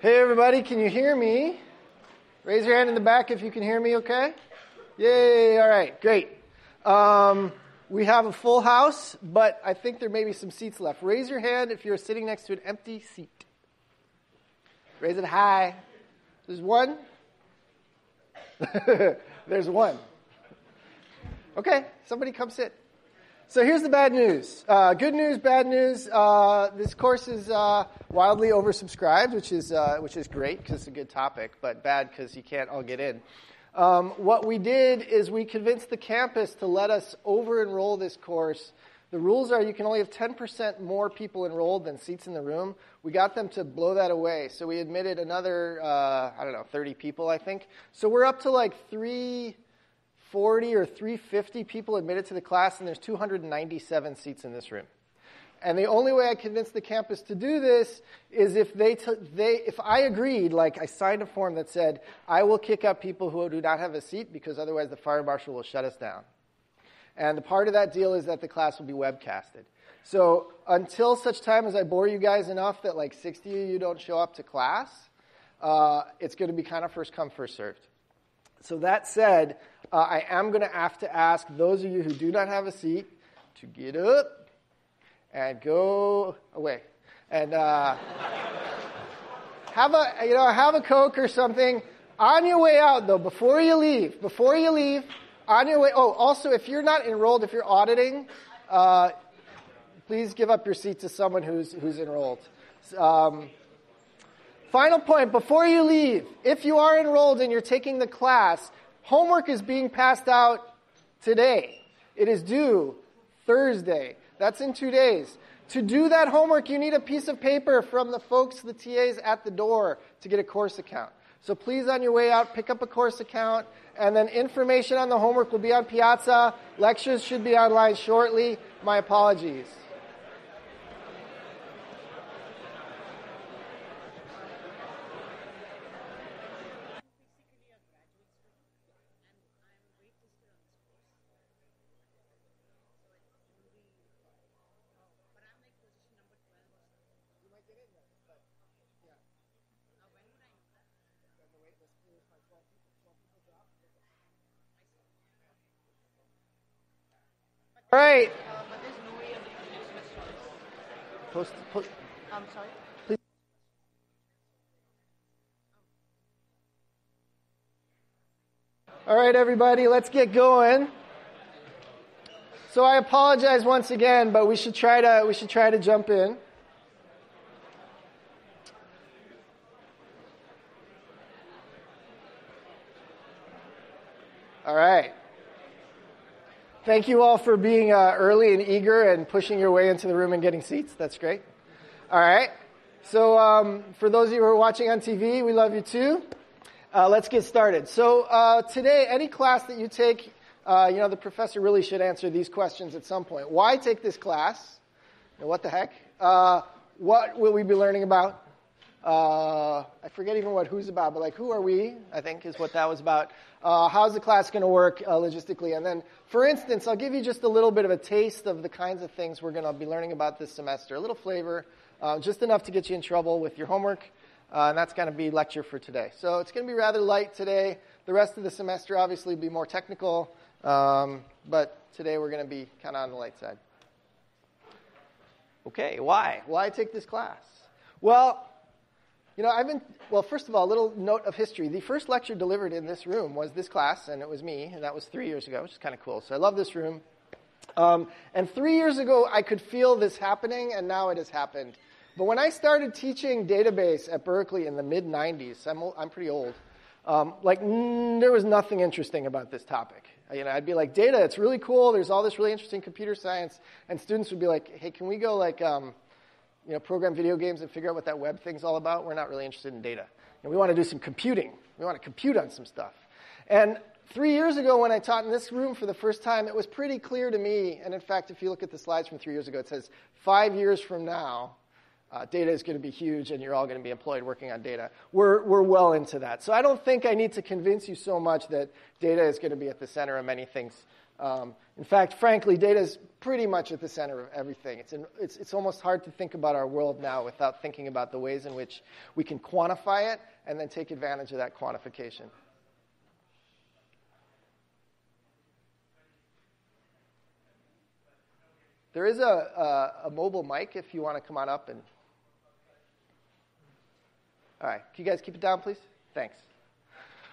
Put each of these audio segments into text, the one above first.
Hey, everybody, can you hear me? Raise your hand in the back if you can hear me, okay? Yay, all right, great. Um, we have a full house, but I think there may be some seats left. Raise your hand if you're sitting next to an empty seat. Raise it high. There's one. There's one. Okay, somebody come sit. So here's the bad news. Uh, good news, bad news. Uh, this course is uh, wildly oversubscribed, which is uh, which is great because it's a good topic, but bad because you can't all get in. Um, what we did is we convinced the campus to let us over enroll this course. The rules are you can only have 10% more people enrolled than seats in the room. We got them to blow that away, so we admitted another uh, I don't know 30 people, I think. So we're up to like three 40 or 350 people admitted to the class, and there's 297 seats in this room. And the only way I convinced the campus to do this is if they, t- they if I agreed, like I signed a form that said, I will kick out people who do not have a seat because otherwise the fire marshal will shut us down. And the part of that deal is that the class will be webcasted. So until such time as I bore you guys enough that like 60 of you don't show up to class, uh, it's going to be kind of first come, first served. So that said, uh, I am going to have to ask those of you who do not have a seat to get up and go away. And uh, have a you know have a coke or something on your way out though before you leave before you leave on your way. Oh also if you're not enrolled if you're auditing uh, please give up your seat to someone who's who's enrolled. Um, final point before you leave if you are enrolled and you're taking the class Homework is being passed out today. It is due Thursday. That's in two days. To do that homework, you need a piece of paper from the folks, the TAs at the door to get a course account. So please, on your way out, pick up a course account, and then information on the homework will be on Piazza. Lectures should be online shortly. My apologies. All right. Post, post. I'm sorry. Please. All right, everybody, let's get going. So I apologize once again, but we should try to we should try to jump in. All right. Thank you all for being uh, early and eager and pushing your way into the room and getting seats. That's great. All right. So, um, for those of you who are watching on TV, we love you too. Uh, let's get started. So, uh, today, any class that you take, uh, you know, the professor really should answer these questions at some point. Why take this class? You know, what the heck? Uh, what will we be learning about? Uh, I forget even what who's about, but like who are we? I think is what that was about. Uh, how's the class going to work uh, logistically? And then, for instance, I'll give you just a little bit of a taste of the kinds of things we're going to be learning about this semester. A little flavor, uh, just enough to get you in trouble with your homework. Uh, and that's going to be lecture for today. So it's going to be rather light today. The rest of the semester obviously will be more technical, um, but today we're going to be kind of on the light side. Okay, why? Why take this class? Well, you know, I've been, well, first of all, a little note of history. The first lecture delivered in this room was this class, and it was me, and that was three years ago, which is kind of cool. So I love this room. Um, and three years ago, I could feel this happening, and now it has happened. But when I started teaching database at Berkeley in the mid 90s, I'm, I'm pretty old, um, like, there was nothing interesting about this topic. You know, I'd be like, data, it's really cool. There's all this really interesting computer science. And students would be like, hey, can we go, like, um, you know, program video games and figure out what that web thing's all about. We're not really interested in data. And we want to do some computing. We want to compute on some stuff. And three years ago, when I taught in this room for the first time, it was pretty clear to me. And in fact, if you look at the slides from three years ago, it says five years from now, uh, data is going to be huge and you're all going to be employed working on data. We're, we're well into that. So I don't think I need to convince you so much that data is going to be at the center of many things Um, in fact, frankly, data is pretty much at the center of everything. It's, in, it's, it's almost hard to think about our world now without thinking about the ways in which we can quantify it and then take advantage of that quantification. There is a, a, a mobile mic if you want to come on up and. All right, can you guys keep it down, please? Thanks.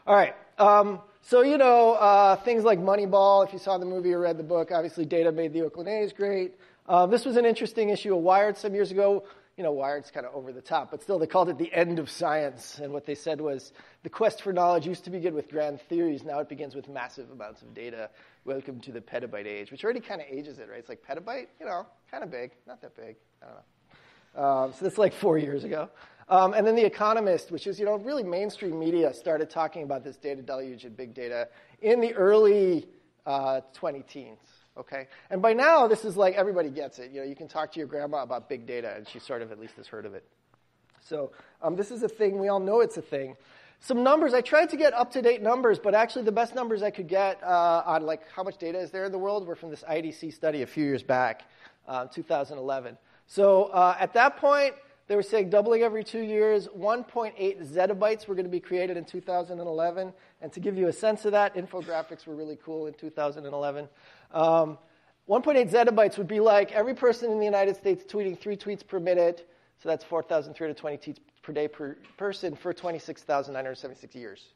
All right. Um, so, you know, uh, things like Moneyball, if you saw the movie or read the book, obviously data made the Oakland A's great. Uh, this was an interesting issue of Wired some years ago. You know, Wired's kind of over the top, but still they called it the end of science. And what they said was the quest for knowledge used to begin with grand theories. Now it begins with massive amounts of data. Welcome to the petabyte age, which already kind of ages it, right? It's like petabyte, you know, kind of big, not that big. I don't know. Um, so that's like four years ago. Um, and then The Economist, which is, you know, really mainstream media, started talking about this data deluge and big data in the early uh, 20 teens. Okay, and by now this is like everybody gets it. You know, you can talk to your grandma about big data, and she sort of at least has heard of it. So um, this is a thing. We all know it's a thing. Some numbers. I tried to get up to date numbers, but actually the best numbers I could get uh, on like how much data is there in the world were from this IDC study a few years back, uh, 2011. So uh, at that point, they were saying doubling every two years. 1.8 zettabytes were going to be created in 2011. And to give you a sense of that, infographics were really cool in 2011. Um, 1.8 zettabytes would be like every person in the United States tweeting three tweets per minute. So that's 4,320 tweets per day per person for 26,976 years.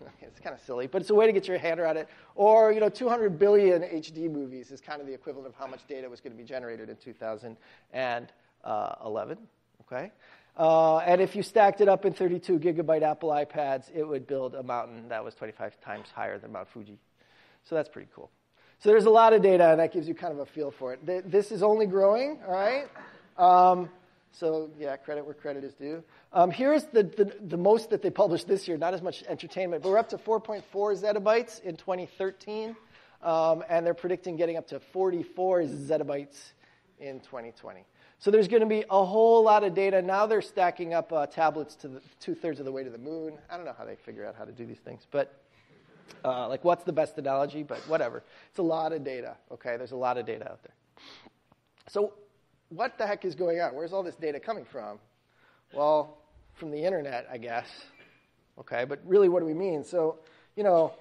it's kind of silly, but it's a way to get your hand around it. Or, you know, 200 billion HD movies is kind of the equivalent of how much data was going to be generated in 2011. Okay? Uh, and if you stacked it up in 32 gigabyte Apple iPads, it would build a mountain that was 25 times higher than Mount Fuji. So that's pretty cool. So there's a lot of data, and that gives you kind of a feel for it. This is only growing, all right? Um, so, yeah, credit where credit is due. Um, here's the, the, the, most that they published this year, not as much entertainment, but we're up to 4.4 zettabytes in 2013, um, and they're predicting getting up to 44 zettabytes in 2020. So there's going to be a whole lot of data. Now they're stacking up uh, tablets to two thirds of the way to the moon. I don't know how they figure out how to do these things, but uh, like what's the best analogy? But whatever. It's a lot of data. Okay, there's a lot of data out there. So what the heck is going on? Where's all this data coming from? Well, from the internet, I guess. Okay, but really, what do we mean? So, you know,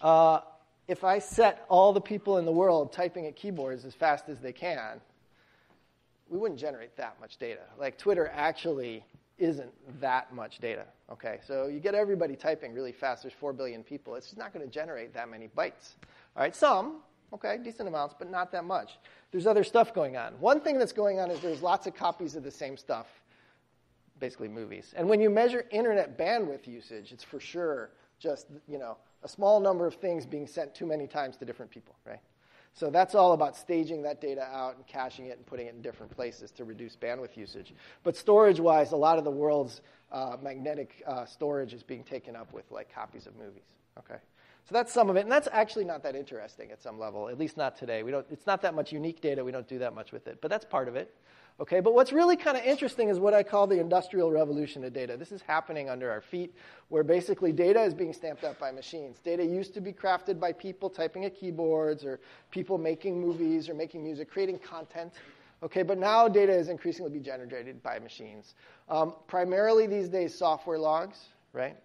uh, if I set all the people in the world typing at keyboards as fast as they can, we wouldn't generate that much data. Like Twitter actually isn't that much data. Okay, so you get everybody typing really fast. There's four billion people. It's not going to generate that many bytes. All right, some, okay, decent amounts, but not that much. There's other stuff going on. One thing that's going on is there's lots of copies of the same stuff, basically movies. And when you measure internet bandwidth usage, it's for sure just you know a small number of things being sent too many times to different people, right? So that's all about staging that data out and caching it and putting it in different places to reduce bandwidth usage. But storage wise, a lot of the world's uh, magnetic uh, storage is being taken up with like copies of movies. Okay. So that's some of it, and that's actually not that interesting at some level, at least not today. We don't, it's not that much unique data. We don't do that much with it, but that's part of it. Okay, but what's really kind of interesting is what I call the industrial revolution of data. This is happening under our feet, where basically data is being stamped out by machines. Data used to be crafted by people typing at keyboards, or people making movies, or making music, creating content. Okay, but now data is increasingly being generated by machines. Um, primarily these days, software logs, right?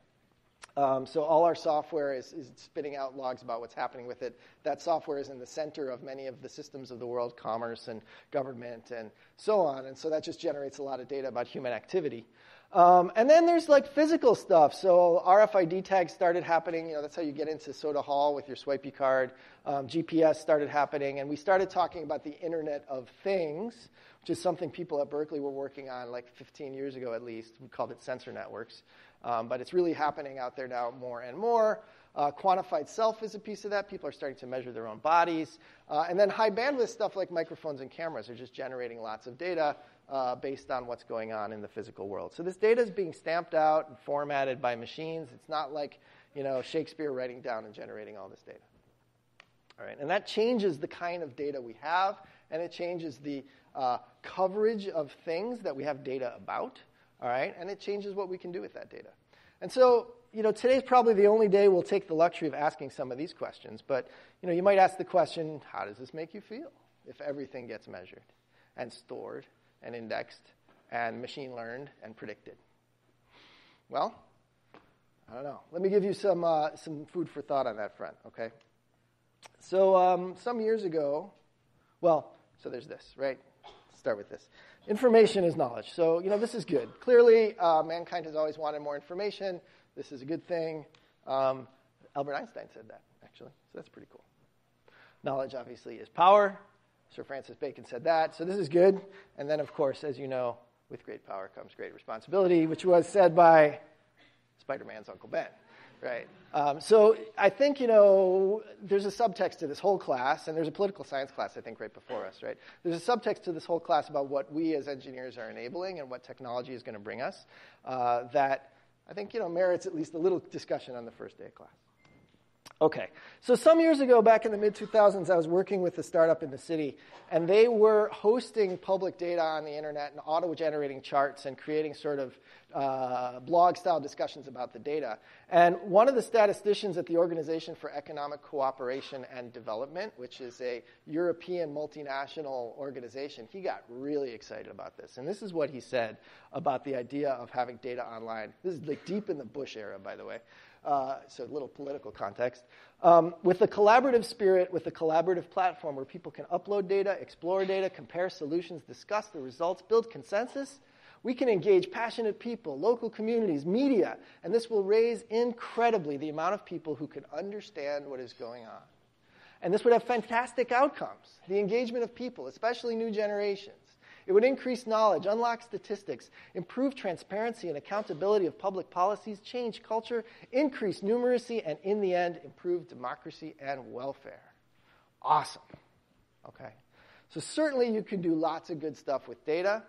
Um, so all our software is, is, spitting out logs about what's happening with it. That software is in the center of many of the systems of the world, commerce and government and so on. And so that just generates a lot of data about human activity. Um, and then there's like physical stuff. So RFID tags started happening. You know, that's how you get into Soda Hall with your swipey card. Um, GPS started happening, and we started talking about the Internet of Things, which is something people at Berkeley were working on like 15 years ago at least. We called it sensor networks. Um, but it's really happening out there now more and more. Uh, quantified self is a piece of that. People are starting to measure their own bodies. Uh, and then high bandwidth stuff like microphones and cameras are just generating lots of data uh, based on what's going on in the physical world. So this data is being stamped out and formatted by machines. It's not like you know Shakespeare writing down and generating all this data. All right, and that changes the kind of data we have, and it changes the uh, coverage of things that we have data about all right? And it changes what we can do with that data. And so, you know, today's probably the only day we'll take the luxury of asking some of these questions. But, you know, you might ask the question, how does this make you feel if everything gets measured and stored and indexed and machine learned and predicted? Well, I don't know. Let me give you some, uh, some food for thought on that front, okay? So, um, some years ago, well, so there's this, right? Start with this. Information is knowledge. So, you know, this is good. Clearly, uh, mankind has always wanted more information. This is a good thing. Um, Albert Einstein said that, actually. So that's pretty cool. Knowledge, obviously, is power. Sir Francis Bacon said that. So this is good. And then, of course, as you know, with great power comes great responsibility, which was said by Spider Man's Uncle Ben right? Um, so I think, you know, there's a subtext to this whole class, and there's a political science class, I think, right before us, right? There's a subtext to this whole class about what we as engineers are enabling and what technology is going to bring us uh, that I think, you know, merits at least a little discussion on the first day of class. Okay, so some years ago, back in the mid 2000s, I was working with a startup in the city, and they were hosting public data on the internet and auto generating charts and creating sort of uh, blog style discussions about the data. And one of the statisticians at the Organization for Economic Cooperation and Development, which is a European multinational organization, he got really excited about this. And this is what he said about the idea of having data online. This is like deep in the Bush era, by the way uh, so a little political context. Um, with a collaborative spirit, with a collaborative platform where people can upload data, explore data, compare solutions, discuss the results, build consensus, we can engage passionate people, local communities, media, and this will raise incredibly the amount of people who can understand what is going on. And this would have fantastic outcomes the engagement of people, especially new generations. It would increase knowledge, unlock statistics, improve transparency and accountability of public policies, change culture, increase numeracy, and in the end, improve democracy and welfare. Awesome. Okay. So, certainly, you can do lots of good stuff with data.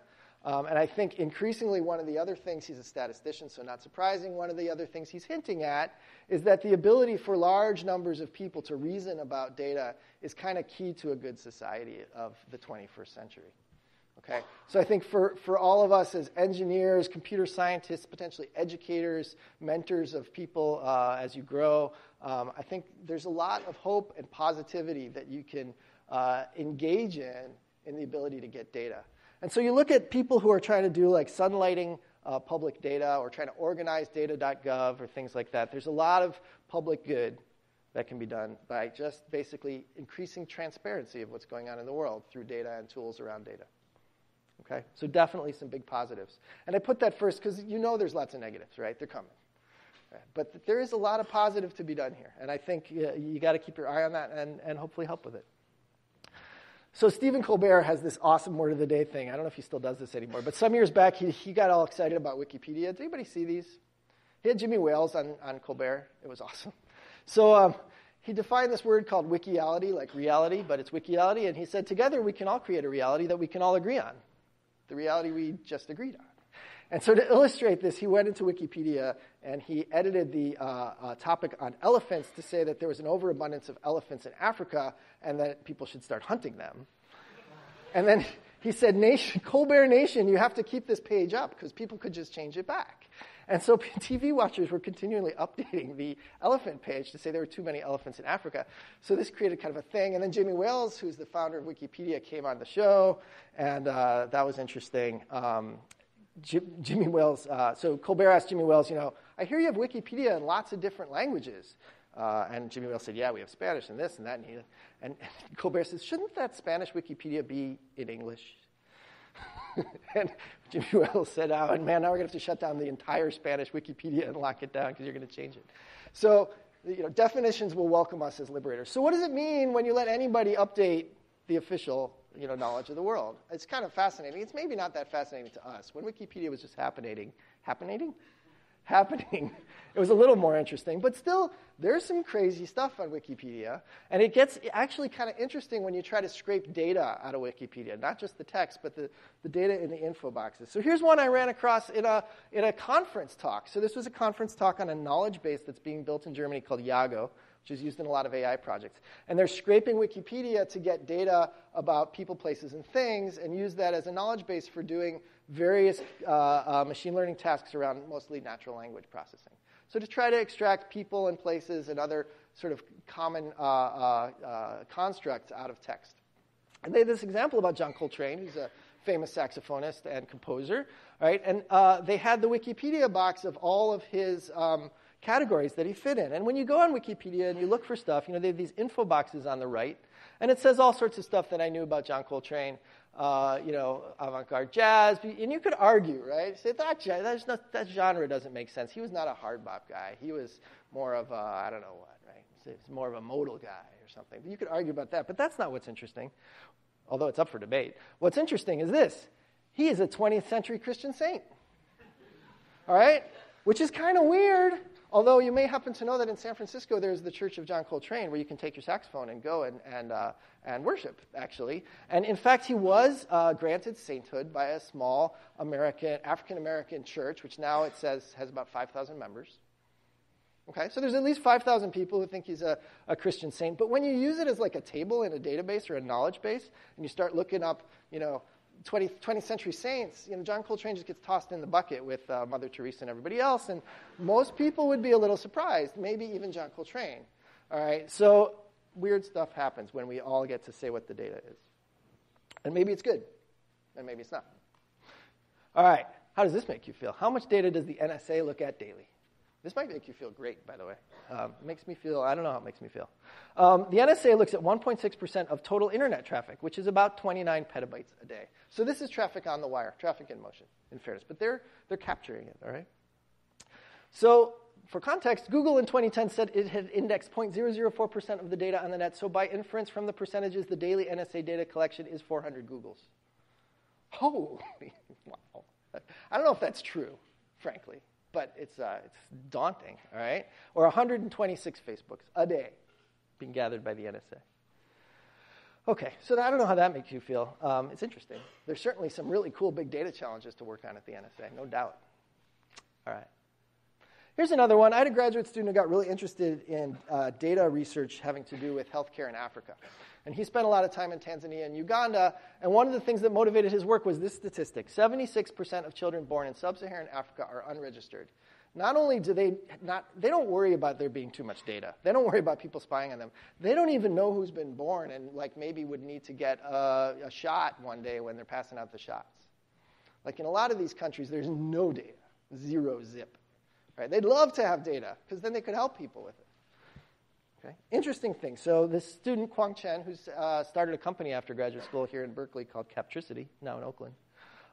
Um, and I think increasingly, one of the other things, he's a statistician, so not surprising, one of the other things he's hinting at is that the ability for large numbers of people to reason about data is kind of key to a good society of the 21st century. Okay? So I think for, for all of us as engineers, computer scientists, potentially educators, mentors of people uh, as you grow, um, I think there's a lot of hope and positivity that you can uh, engage in in the ability to get data. And so you look at people who are trying to do like sunlighting uh, public data or trying to organize data.gov or things like that. There's a lot of public good that can be done by just basically increasing transparency of what's going on in the world through data and tools around data. Okay? So definitely some big positives. And I put that first because you know there's lots of negatives, right? They're coming. But there is a lot of positive to be done here. And I think you, you got to keep your eye on that and, and hopefully help with it. So Stephen Colbert has this awesome word of the day thing. I don't know if he still does this anymore, but some years back he, he got all excited about Wikipedia. Did anybody see these? He had Jimmy Wales on, on Colbert. It was awesome. So um, he defined this word called wikiality, like reality, but it's wikiality, and he said, together we can all create a reality that we can all agree on the reality we just agreed on. And so to illustrate this, he went into Wikipedia and he edited the uh, uh, topic on elephants to say that there was an overabundance of elephants in Africa and that people should start hunting them. And then he said, Nation, Colbert Nation, you have to keep this page up because people could just change it back. And so TV watchers were continually updating the elephant page to say there were too many elephants in Africa. So this created kind of a thing. And then Jimmy Wales, who's the founder of Wikipedia, came on the show, and uh, that was interesting. Um, Jimmy Wales, uh, so Colbert asked Jimmy Wales, you know, I hear you have Wikipedia in lots of different languages. Uh, and Jimmy Wales said, yeah, we have Spanish and this and that. And, he, and Colbert says, shouldn't that Spanish Wikipedia be in English? and Jimmy Wales said, oh, and man, now we're going to have to shut down the entire Spanish Wikipedia and lock it down because you're going to change it. So, you know, definitions will welcome us as liberators. So what does it mean when you let anybody update the official, you know, knowledge of the world? It's kind of fascinating. It's maybe not that fascinating to us. When Wikipedia was just happening, happening? Happening, it was a little more interesting. But still, there's some crazy stuff on Wikipedia. And it gets actually kind of interesting when you try to scrape data out of Wikipedia, not just the text, but the, the data in the info boxes. So here's one I ran across in a, in a conference talk. So this was a conference talk on a knowledge base that's being built in Germany called Yago which is used in a lot of AI projects. And they're scraping Wikipedia to get data about people, places, and things and use that as a knowledge base for doing various uh, uh, machine learning tasks around mostly natural language processing. So to try to extract people and places and other sort of common uh, uh, uh, constructs out of text. And they had this example about John Coltrane, who's a famous saxophonist and composer, right? And uh, they had the Wikipedia box of all of his um, categories that he fit in. And when you go on Wikipedia and you look for stuff, you know, they have these info boxes on the right, and it says all sorts of stuff that I knew about John Coltrane. Uh, you know, avant-garde jazz, and you could argue, right? Say that jazz, not, that genre doesn't make sense. He was not a hard bop guy. He was more of a I don't know what, right? He's more of a modal guy or something. But you could argue about that, but that's not what's interesting although it's up for debate. What's interesting is this he is a 20th century Christian saint. All right? Which is kind of weird. Although you may happen to know that in San Francisco there's the Church of John Coltrane where you can take your saxophone and go and, and, uh, and worship, actually. And in fact, he was uh, granted sainthood by a small American, African American church, which now it says has about 5,000 members. Okay, so there's at least 5,000 people who think he's a, a Christian saint. But when you use it as like a table in a database or a knowledge base, and you start looking up, you know, 20th, 20th century saints, you know, John Coltrane just gets tossed in the bucket with uh, Mother Teresa and everybody else. And most people would be a little surprised, maybe even John Coltrane. All right, so weird stuff happens when we all get to say what the data is. And maybe it's good, and maybe it's not. All right, how does this make you feel? How much data does the NSA look at daily? This might make you feel great, by the way. Um, makes me feel, I don't know how it makes me feel. Um, the NSA looks at 1.6% of total internet traffic, which is about 29 petabytes a day. So this is traffic on the wire, traffic in motion, in fairness. But they're, they're capturing it, all right? So for context, Google in 2010 said it had indexed 0.004% of the data on the net. So by inference from the percentages, the daily NSA data collection is 400 Googles. Holy, wow. I don't know if that's true, frankly but it's, uh, it's daunting, all right? Or 126 Facebooks a day being gathered by the NSA. Okay, so I don't know how that makes you feel. Um, it's interesting. There's certainly some really cool big data challenges to work on at the NSA, no doubt. All right. Here's another one. I had a graduate student who got really interested in uh, data research having to do with healthcare in Africa. And he spent a lot of time in Tanzania and Uganda. And one of the things that motivated his work was this statistic 76% of children born in sub Saharan Africa are unregistered. Not only do they not, they don't worry about there being too much data. They don't worry about people spying on them. They don't even know who's been born and, like, maybe would need to get a, a shot one day when they're passing out the shots. Like, in a lot of these countries, there's no data, zero zip. Right? They'd love to have data because then they could help people with it. Okay? Interesting thing. So this student, Kuang Chen, who uh, started a company after graduate school here in Berkeley called Captricity, now in Oakland,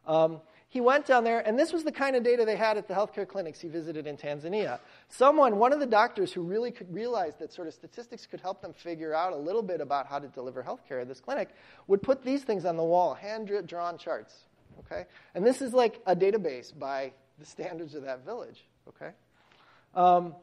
um, he went down there, and this was the kind of data they had at the healthcare clinics he visited in Tanzania. Someone, one of the doctors who really could realize that sort of statistics could help them figure out a little bit about how to deliver healthcare at this clinic, would put these things on the wall, hand-drawn charts. Okay? And this is like a database by the standards of that village. Okay? Um,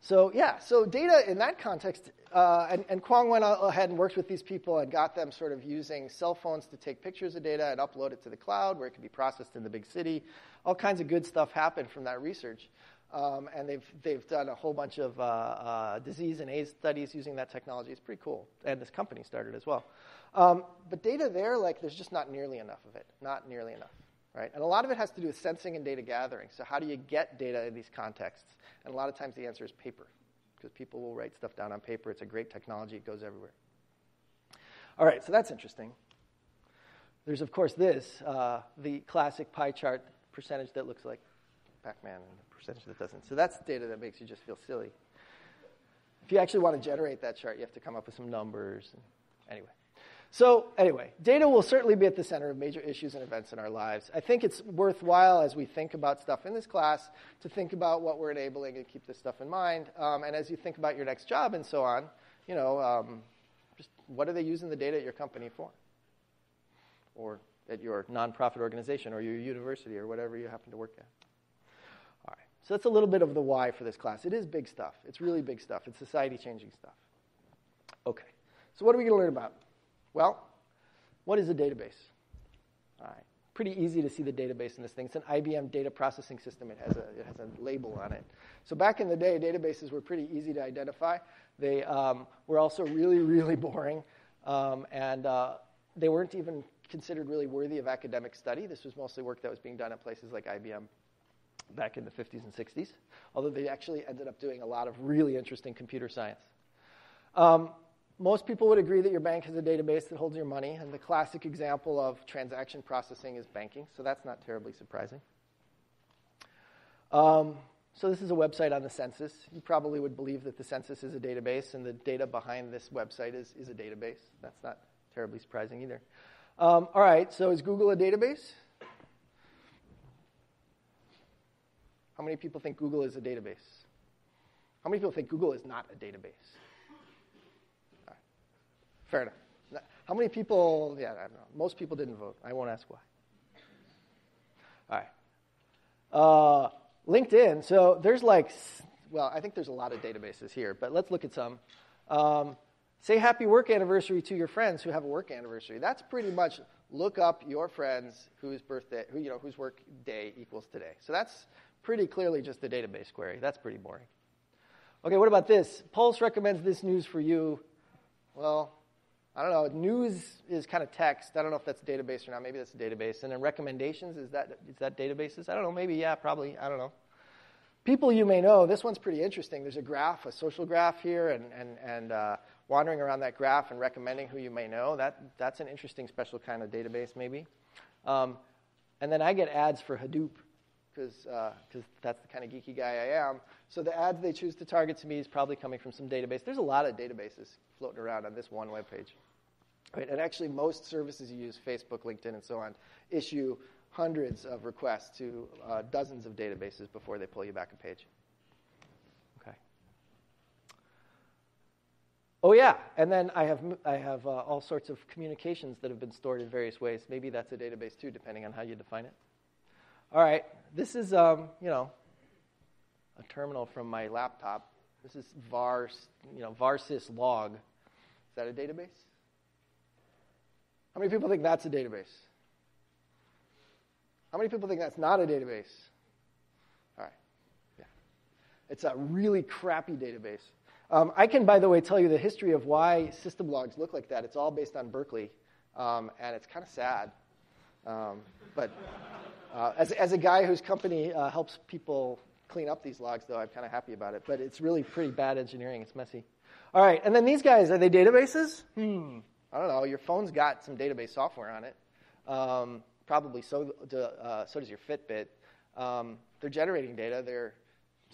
so, yeah, so data in that context, uh, and, and Kuang went ahead and worked with these people and got them sort of using cell phones to take pictures of data and upload it to the cloud where it could be processed in the big city. All kinds of good stuff happened from that research. Um, and they've, they've done a whole bunch of uh, uh, disease and AIDS studies using that technology. It's pretty cool. And this company started as well. Um, but data there, like, there's just not nearly enough of it. Not nearly enough right? And a lot of it has to do with sensing and data gathering. So how do you get data in these contexts? And a lot of times the answer is paper, because people will write stuff down on paper. It's a great technology. It goes everywhere. All right, so that's interesting. There's, of course, this, uh, the classic pie chart percentage that looks like Pac-Man and the percentage that doesn't. So that's data that makes you just feel silly. If you actually want to generate that chart, you have to come up with some numbers. Anyway. So, anyway, data will certainly be at the center of major issues and events in our lives. I think it's worthwhile as we think about stuff in this class to think about what we're enabling and keep this stuff in mind. Um, and as you think about your next job and so on, you know, um, just what are they using the data at your company for? Or at your nonprofit organization or your university or whatever you happen to work at. All right, so that's a little bit of the why for this class. It is big stuff. It's really big stuff. It's society changing stuff. Okay, so what are we going to learn about? Well, what is a database? All right. Pretty easy to see the database in this thing. It's an IBM data processing system. It has a, it has a label on it. So back in the day, databases were pretty easy to identify. They um, were also really, really boring. Um, and uh, they weren't even considered really worthy of academic study. This was mostly work that was being done at places like IBM. back in the 50s and 60s, although they actually ended up doing a lot of really interesting computer science. Um, most people would agree that your bank has a database that holds your money, and the classic example of transaction processing is banking, so that's not terribly surprising. Um, so, this is a website on the census. You probably would believe that the census is a database, and the data behind this website is, is a database. That's not terribly surprising either. Um, all right, so is Google a database? How many people think Google is a database? How many people think Google is not a database? Fair enough. How many people? Yeah, I don't know. Most people didn't vote. I won't ask why. All right. Uh, LinkedIn. So there's like, well, I think there's a lot of databases here, but let's look at some. Um, say happy work anniversary to your friends who have a work anniversary. That's pretty much look up your friends whose birthday, who you know, whose work day equals today. So that's pretty clearly just a database query. That's pretty boring. Okay, what about this? Pulse recommends this news for you. Well, I don't know. News is kind of text. I don't know if that's a database or not. Maybe that's a database. And then recommendations is that is that databases? I don't know. Maybe yeah, probably. I don't know. People you may know. This one's pretty interesting. There's a graph, a social graph here, and and and uh, wandering around that graph and recommending who you may know. That that's an interesting special kind of database maybe. Um, and then I get ads for Hadoop because because uh, that's the kind of geeky guy I am. So the ads they choose to target to me is probably coming from some database. There's a lot of databases floating around on this one web page. Right? And actually, most services you use, Facebook, LinkedIn, and so on, issue hundreds of requests to uh, dozens of databases before they pull you back a page. Okay. Oh yeah, and then I have I have uh, all sorts of communications that have been stored in various ways. Maybe that's a database too, depending on how you define it. All right, this is um, you know a terminal from my laptop. This is var you know varsys log. Is that a database? How many people think that's a database? How many people think that's not a database? All right. Yeah. It's a really crappy database. Um, I can, by the way, tell you the history of why system logs look like that. It's all based on Berkeley, um, and it's kind of sad. Um, but uh, as, as a guy whose company uh, helps people clean up these logs, though, I'm kind of happy about it. But it's really pretty bad engineering. It's messy. All right, and then these guys, are they databases? Hmm. I don't know, your phone's got some database software on it. Um, probably so, do, uh, so does your Fitbit. Um, they're generating data, they're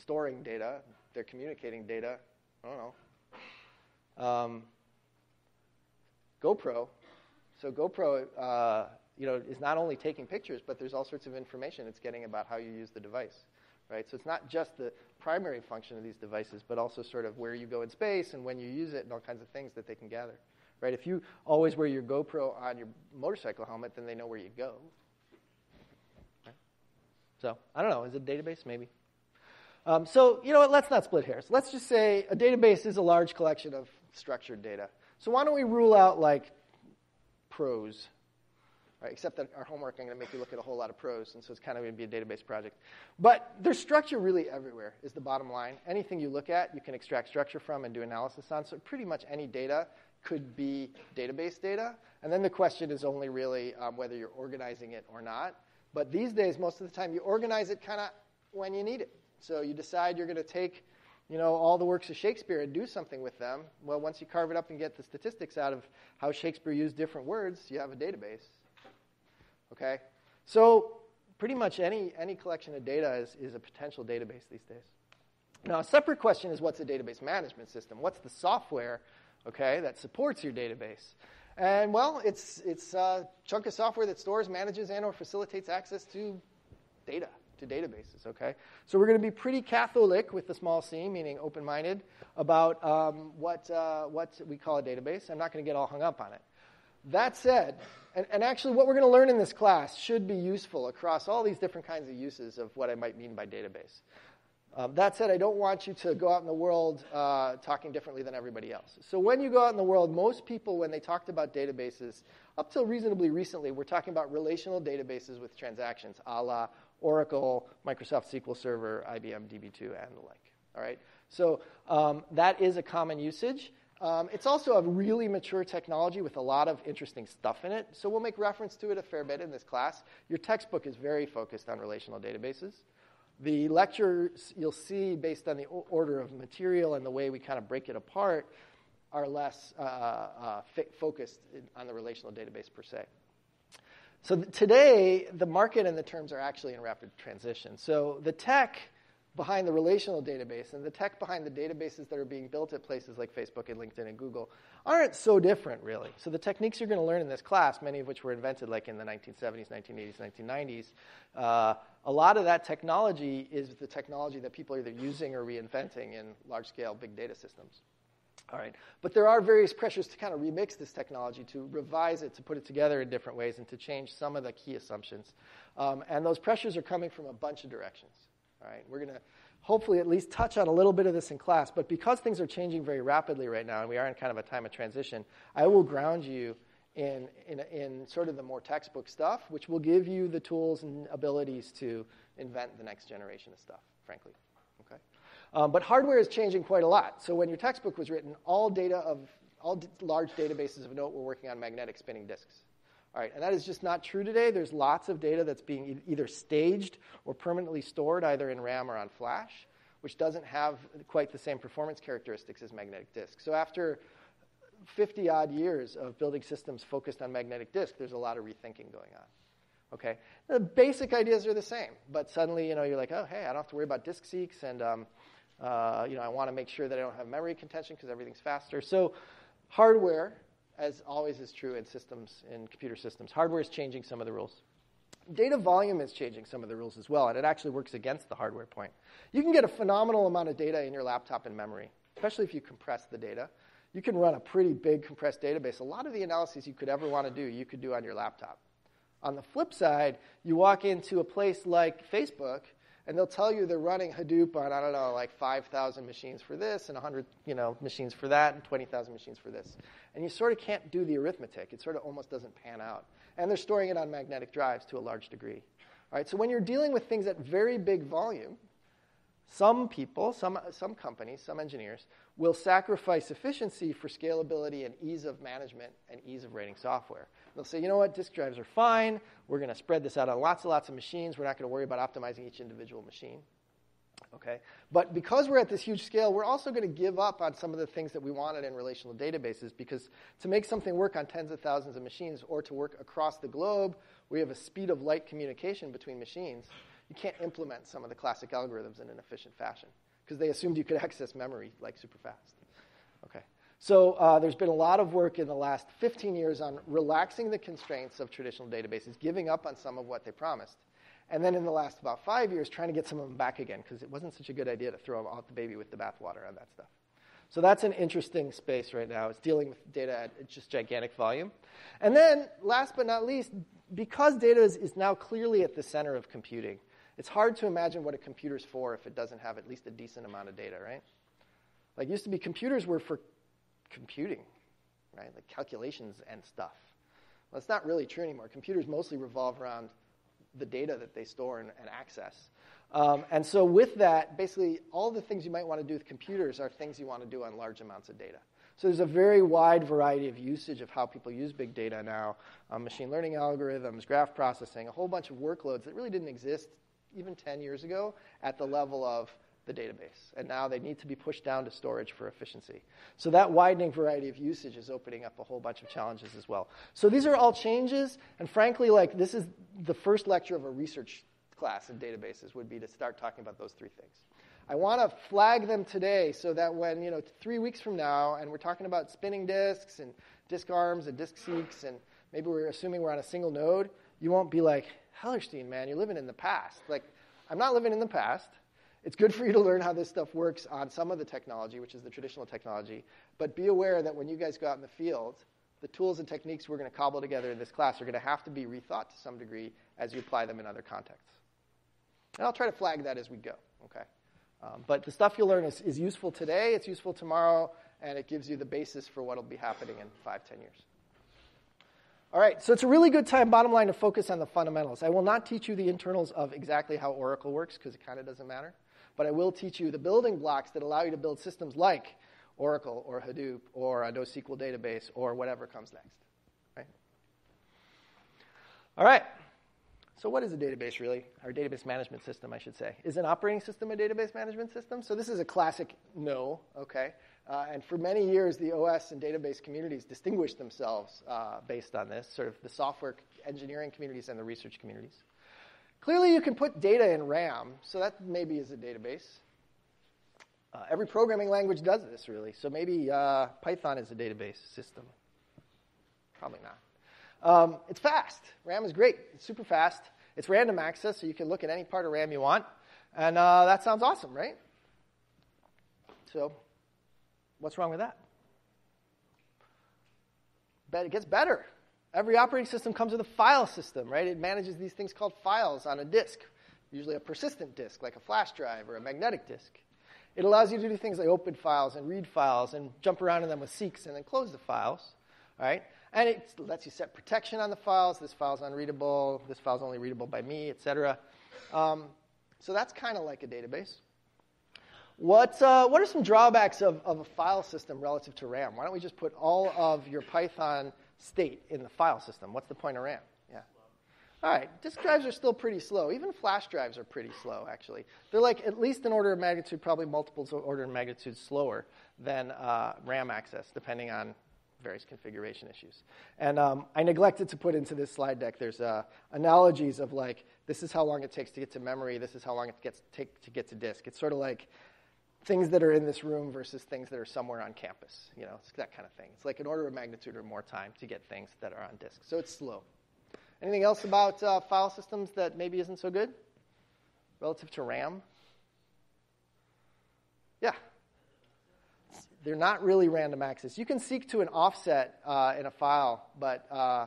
storing data, they're communicating data. I don't know. Um, GoPro. So GoPro, uh, you know, is not only taking pictures, but there's all sorts of information it's getting about how you use the device, right? So it's not just the primary function of these devices, but also sort of where you go in space and when you use it and all kinds of things that they can gather right? If you always wear your GoPro on your motorcycle helmet, then they know where you go. Right? So I don't know. Is it a database? Maybe. Um, so you know what? Let's not split hairs. Let's just say a database is a large collection of structured data. So why don't we rule out like prose? Right, except that our homework, I'm going to make you look at a whole lot of prose, and so it's kind of going to be a database project. But there's structure really everywhere, is the bottom line. Anything you look at, you can extract structure from and do analysis on. So pretty much any data could be database data. And then the question is only really um, whether you're organizing it or not. But these days, most of the time, you organize it kind of when you need it. So you decide you're going to take you know, all the works of Shakespeare and do something with them. Well, once you carve it up and get the statistics out of how Shakespeare used different words, you have a database. Okay? So pretty much any, any collection of data is, is a potential database these days. Now, a separate question is what's a database management system? What's the software okay, that supports your database. And well, it's, it's a chunk of software that stores, manages, and or facilitates access to data, to databases, okay? So we're going to be pretty Catholic with the small c, meaning open-minded, about um, what, uh, what we call a database. I'm not going to get all hung up on it. That said, and, and actually what we're going to learn in this class should be useful across all these different kinds of uses of what I might mean by database. Um, that said, I don't want you to go out in the world uh, talking differently than everybody else. So, when you go out in the world, most people, when they talked about databases, up till reasonably recently, we're talking about relational databases with transactions, a la Oracle, Microsoft SQL Server, IBM DB2, and the like. All right? So, um, that is a common usage. Um, it's also a really mature technology with a lot of interesting stuff in it. So, we'll make reference to it a fair bit in this class. Your textbook is very focused on relational databases. The lectures you'll see, based on the order of material and the way we kind of break it apart, are less uh, uh, focused on the relational database per se. So today, the market and the terms are actually in rapid transition. So the tech behind the relational database and the tech behind the databases that are being built at places like Facebook and LinkedIn and Google aren't so different, really. So the techniques you're going to learn in this class, many of which were invented like in the 1970s, 1980s, 1990s, uh, a lot of that technology is the technology that people are either using or reinventing in large-scale big data systems. All right. But there are various pressures to kind of remix this technology, to revise it, to put it together in different ways, and to change some of the key assumptions. Um, and those pressures are coming from a bunch of directions. All right, we're going to hopefully at least touch on a little bit of this in class, but because things are changing very rapidly right now and we are in kind of a time of transition, I will ground you in, in, in sort of the more textbook stuff, which will give you the tools and abilities to invent the next generation of stuff, frankly. Okay? Um, but hardware is changing quite a lot. So when your textbook was written, all data of all d- large databases of note were working on magnetic spinning disks. All right, and that is just not true today. There's lots of data that's being either staged or permanently stored either in RAM or on flash, which doesn't have quite the same performance characteristics as magnetic disk. So after 50 odd years of building systems focused on magnetic disk, there's a lot of rethinking going on. Okay, the basic ideas are the same, but suddenly you know you're like, oh hey, I don't have to worry about disk seeks, and um, uh, you know I want to make sure that I don't have memory contention because everything's faster. So hardware as always is true in systems, in computer systems. Hardware is changing some of the rules. Data volume is changing some of the rules as well, and it actually works against the hardware point. You can get a phenomenal amount of data in your laptop in memory, especially if you compress the data. You can run a pretty big compressed database. A lot of the analyses you could ever want to do, you could do on your laptop. On the flip side, you walk into a place like Facebook, and they'll tell you they're running Hadoop on, I don't know, like 5,000 machines for this, and 100 you know, machines for that, and 20,000 machines for this and you sort of can't do the arithmetic. It sort of almost doesn't pan out. And they're storing it on magnetic drives to a large degree. All right, so when you're dealing with things at very big volume, some people, some, some companies, some engineers will sacrifice efficiency for scalability and ease of management and ease of writing software. They'll say, you know what, disk drives are fine. We're going to spread this out on lots and lots of machines. We're not going to worry about optimizing each individual machine. Okay? But because we're at this huge scale, we're also going to give up on some of the things that we wanted in relational databases because to make something work on tens of thousands of machines or to work across the globe we have a speed of light communication between machines, you can't implement some of the classic algorithms in an efficient fashion because they assumed you could access memory like super fast. Okay. So uh, there's been a lot of work in the last 15 years on relaxing the constraints of traditional databases, giving up on some of what they promised and then in the last about five years, trying to get some of them back again because it wasn't such a good idea to throw them out the baby with the bathwater on that stuff. So that's an interesting space right now. It's dealing with data at just gigantic volume. And then, last but not least, because data is, is now clearly at the center of computing, it's hard to imagine what a computer's for if it doesn't have at least a decent amount of data, right? Like, used to be computers were for computing, right? Like calculations and stuff. Well, it's not really true anymore. Computers mostly revolve around the data that they store and, and access. Um, and so, with that, basically, all the things you might want to do with computers are things you want to do on large amounts of data. So, there's a very wide variety of usage of how people use big data now um, machine learning algorithms, graph processing, a whole bunch of workloads that really didn't exist even 10 years ago at the level of the database. And now they need to be pushed down to storage for efficiency. So that widening variety of usage is opening up a whole bunch of challenges as well. So these are all changes, and frankly, like this is the first lecture of a research class in databases would be to start talking about those three things. I want to flag them today so that when, you know, three weeks from now, and we're talking about spinning disks and disk arms and disk seeks, and maybe we're assuming we're on a single node, you won't be like, Hellerstein, man, you're living in the past. Like, I'm not living in the past. It's good for you to learn how this stuff works on some of the technology, which is the traditional technology, but be aware that when you guys go out in the field, the tools and techniques we're going to cobble together in this class are going to have to be rethought to some degree as you apply them in other contexts. And I'll try to flag that as we go, okay? Um, but the stuff you'll learn is, is useful today, it's useful tomorrow, and it gives you the basis for what will be happening in five, ten years. All right, so it's a really good time, bottom line, to focus on the fundamentals. I will not teach you the internals of exactly how Oracle works because it kind of doesn't matter but I will teach you the building blocks that allow you to build systems like Oracle or Hadoop or a NoSQL database or whatever comes next. All right. so, what is a database really? Or database management system, I should say. Is an operating system a database management system? So, this is a classic no, okay? Uh, and for many years, the OS and database communities distinguished themselves uh, based on this, sort of the software engineering communities and the research communities. Clearly, you can put data in RAM, so that maybe is a database. Uh, every programming language does this, really. So maybe uh, Python is a database system. Probably not. Um, it's fast. RAM is great. It's super fast. It's random access, so you can look at any part of RAM you want. And uh, that sounds awesome, right? So, what's wrong with that? But it gets better. Every operating system comes with a file system, right? It manages these things called files on a disk, usually a persistent disk, like a flash drive or a magnetic disk. It allows you to do things like open files and read files and jump around in them with seeks and then close the files, right? And it lets you set protection on the files. This file's unreadable. This file's only readable by me, etc. Um, so that's kind of like a database. What, uh, what are some drawbacks of, of a file system relative to RAM? Why don't we just put all of your Python state in the file system? What's the point of RAM? Yeah. All right, disk drives are still pretty slow. Even flash drives are pretty slow, actually. They're like at least an order of magnitude, probably multiples of order of magnitude slower than uh, RAM access, depending on various configuration issues. And um, I neglected to put into this slide deck, there's uh, analogies of like, this is how long it takes to get to memory, this is how long it gets take to get to disk. It's sort of like things that are in this room versus things that are somewhere on campus. You know, it's that kind of thing. It's like an order of magnitude or more time to get things that are on disk. So it's slow. Anything else about uh, file systems that maybe isn't so good relative to RAM? Yeah they're not really random access. You can seek to an offset uh, in a file, but uh,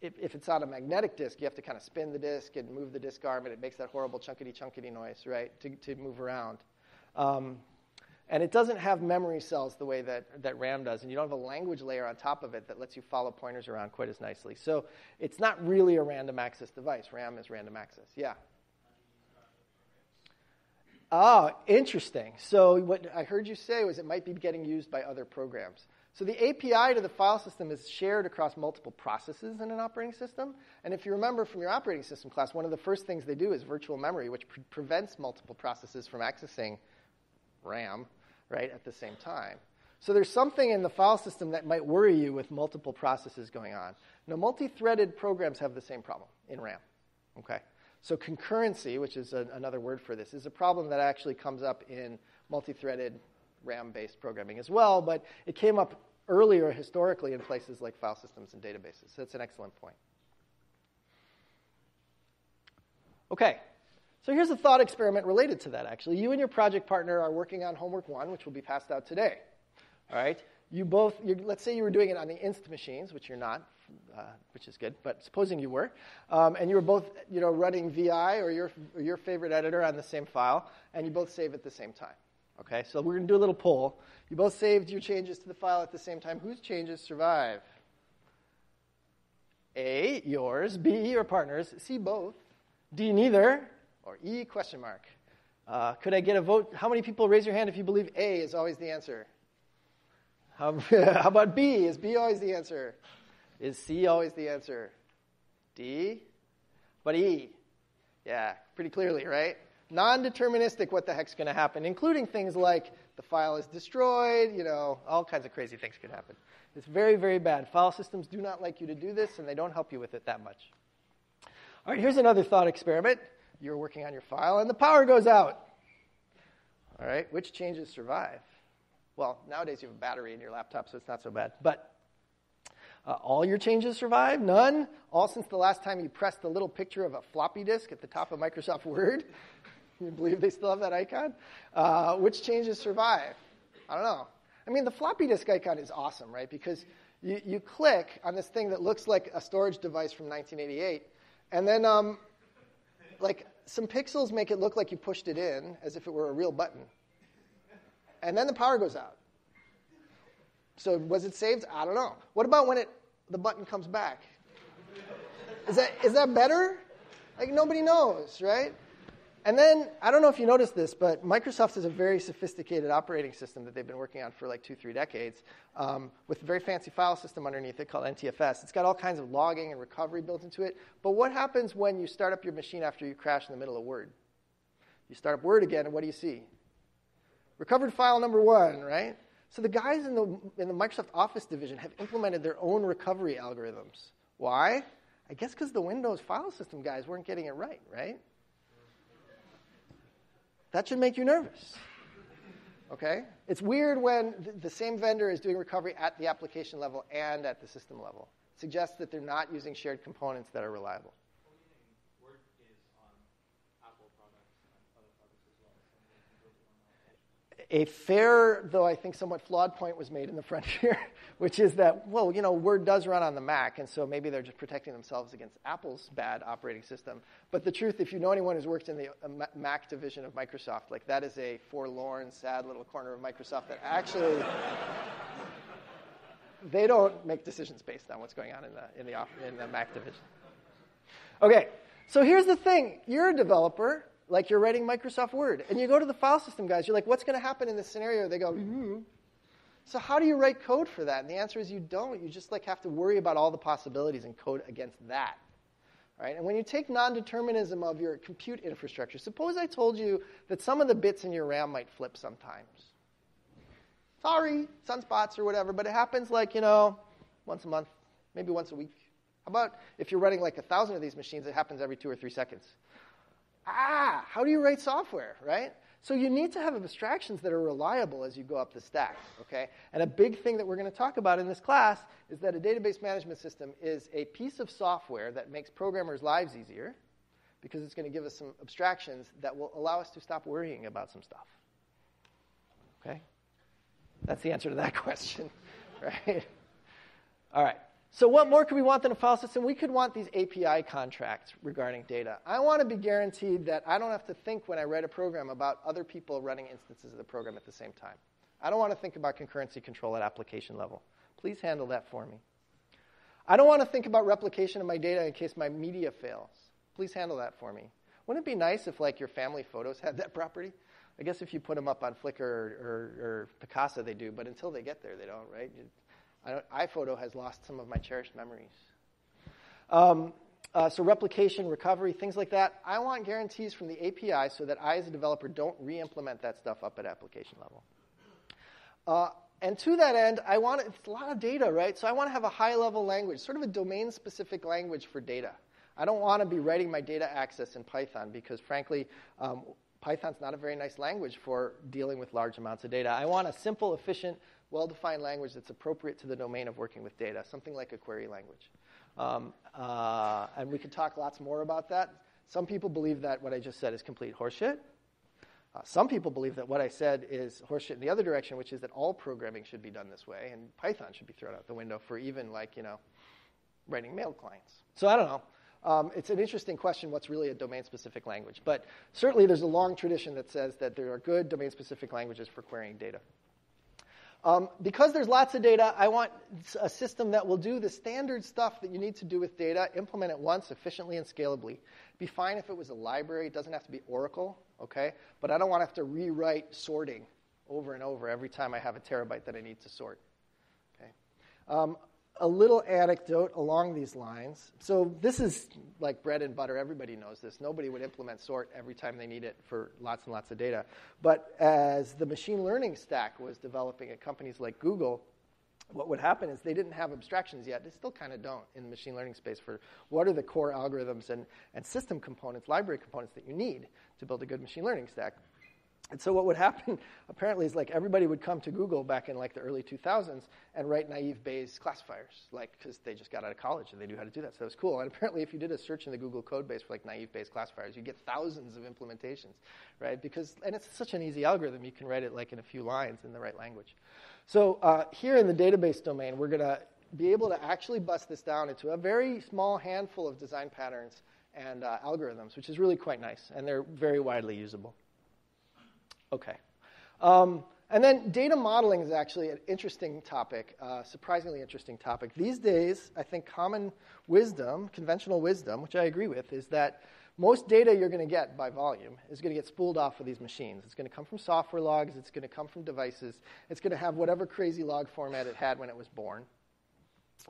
if, if, it's on a magnetic disk, you have to kind of spin the disk and move the disk arm, and it makes that horrible chunkity chunkity noise, right, to, to move around. Um, and it doesn't have memory cells the way that, that RAM does, and you don't have a language layer on top of it that lets you follow pointers around quite as nicely. So it's not really a random access device. RAM is random access. Yeah. Ah, interesting. So what I heard you say was it might be getting used by other programs. So the API to the file system is shared across multiple processes in an operating system. And if you remember from your operating system class, one of the first things they do is virtual memory, which pre- prevents multiple processes from accessing RAM, right, at the same time. So there's something in the file system that might worry you with multiple processes going on. Now, multi-threaded programs have the same problem in RAM. Okay. So concurrency, which is a, another word for this, is a problem that actually comes up in multi-threaded RAM-based programming as well, but it came up earlier historically in places like file systems and databases. So that's an excellent point. Okay, so here's a thought experiment related to that, actually. You and your project partner are working on homework one, which will be passed out today. All right? You both, let's say you were doing it on the Inst machines, which you're not, uh, which is good, but supposing you were, um, and you were both you know, running VI or your, or your favorite editor on the same file, and you both save at the same time. Okay, so we're going to do a little poll. You both saved your changes to the file at the same time. Whose changes survive? A, yours. B, your partner's. C, both. D, neither. Or E, question mark. Uh, could I get a vote? How many people raise your hand if you believe A is always the answer? How, how about B? Is B always the answer? Is C always the answer? D? But E? Yeah, pretty clearly, right? Non deterministic what the heck's going to happen, including things like the file is destroyed, you know, all kinds of crazy things could happen. It's very, very bad. File systems do not like you to do this, and they don't help you with it that much. All right, here's another thought experiment. You're working on your file, and the power goes out. All right, which changes survive? Well, nowadays you have a battery in your laptop, so it's not so bad. But uh, all your changes survive? None? All since the last time you pressed the little picture of a floppy disk at the top of Microsoft Word? you believe they still have that icon? Uh, which changes survive? I don't know. I mean, the floppy disk icon is awesome, right? Because you, you click on this thing that looks like a storage device from 1988, and then, um, like, some pixels make it look like you pushed it in as if it were a real button. And then the power goes out. So was it saved? I don't know. What about when it the button comes back? Is that is that better? Like nobody knows, right? And then, I don't know if you noticed this, but Microsoft has a very sophisticated operating system that they've been working on for like two, three decades um, with a very fancy file system underneath it called NTFS. It's got all kinds of logging and recovery built into it. But what happens when you start up your machine after you crash in the middle of Word? You start up Word again, and what do you see? Recovered file number one, right? So the guys in the, in the Microsoft Office division have implemented their own recovery algorithms. Why? I guess because the Windows file system guys weren't getting it right, right? That should make you nervous. Okay? It's weird when the same vendor is doing recovery at the application level and at the system level. It suggests that they're not using shared components that are reliable. A fair, though I think somewhat flawed point was made in the front here, which is that, well, you know, Word does run on the Mac, and so maybe they're just protecting themselves against Apple's bad operating system. But the truth, if you know anyone who's worked in the uh, Mac division of Microsoft, like that is a forlorn, sad little corner of Microsoft that actually. they don't make decisions based on what's going on in the, in the, in the Mac division. Okay, so here's the thing you're a developer like you're writing Microsoft Word. And you go to the file system guys, you're like, what's going to happen in this scenario? They go, mm-hmm. So how do you write code for that? And the answer is you don't. You just like have to worry about all the possibilities and code against that. Right? And when you take non-determinism of your compute infrastructure, suppose I told you that some of the bits in your RAM might flip sometimes. Sorry, sunspots or whatever, but it happens like, you know, once a month, maybe once a week. How about if you're running like a thousand of these machines, it happens every two or three seconds ah, how do you write software, right? So you need to have abstractions that are reliable as you go up the stack, okay? And a big thing that we're going to talk about in this class is that a database management system is a piece of software that makes programmers' lives easier because it's going to give us some abstractions that will allow us to stop worrying about some stuff. Okay? That's the answer to that question, right? All right. So, what more could we want than a file system? We could want these API contracts regarding data. I want to be guaranteed that I don't have to think when I write a program about other people running instances of the program at the same time. I don't want to think about concurrency control at application level. Please handle that for me. I don't want to think about replication of my data in case my media fails. Please handle that for me. Wouldn't it be nice if, like, your family photos had that property? I guess if you put them up on Flickr or, or, or Picasa, they do, but until they get there, they don't, right? iPhoto has lost some of my cherished memories. Um, uh, so replication, recovery, things like that. I want guarantees from the API so that I, as a developer, don't re-implement that stuff up at application level. Uh, and to that end, I want it's a lot of data, right? So I want to have a high-level language, sort of a domain-specific language for data. I don't want to be writing my data access in Python because, frankly, um, Python's not a very nice language for dealing with large amounts of data. I want a simple, efficient well defined language that's appropriate to the domain of working with data, something like a query language. Um, uh, and we could talk lots more about that. Some people believe that what I just said is complete horseshit. Uh, some people believe that what I said is horseshit in the other direction, which is that all programming should be done this way, and Python should be thrown out the window for even like you know writing mail clients. So I don't know. Um, it's an interesting question what's really a domain specific language. But certainly there's a long tradition that says that there are good domain specific languages for querying data. Um, because there's lots of data, I want a system that will do the standard stuff that you need to do with data, implement it once efficiently and scalably. Be fine if it was a library. It doesn't have to be Oracle, okay? But I don't want to have to rewrite sorting over and over every time I have a terabyte that I need to sort. Okay. Um, a little anecdote along these lines. So this is like bread and butter. Everybody knows this. Nobody would implement sort every time they need it for lots and lots of data. But as the machine learning stack was developing at companies like Google, what would happen is they didn't have abstractions yet. They still kind of don't in the machine learning space for what are the core algorithms and, and system components, library components that you need to build a good machine learning stack. And so what would happen apparently is like everybody would come to Google back in like the early 2000s and write naive Bayes classifiers, like because they just got out of college and they knew how to do that. So it was cool. And apparently, if you did a search in the Google code base for like naive Bayes classifiers, you get thousands of implementations, right? Because and it's such an easy algorithm, you can write it like in a few lines in the right language. So uh, here in the database domain, we're going to be able to actually bust this down into a very small handful of design patterns and uh, algorithms, which is really quite nice, and they're very widely usable. Okay. Um, and then data modeling is actually an interesting topic, uh, surprisingly interesting topic. These days, I think common wisdom, conventional wisdom, which I agree with, is that most data you're going to get by volume is going to get spooled off of these machines. It's going to come from software logs, it's going to come from devices, it's going to have whatever crazy log format it had when it was born.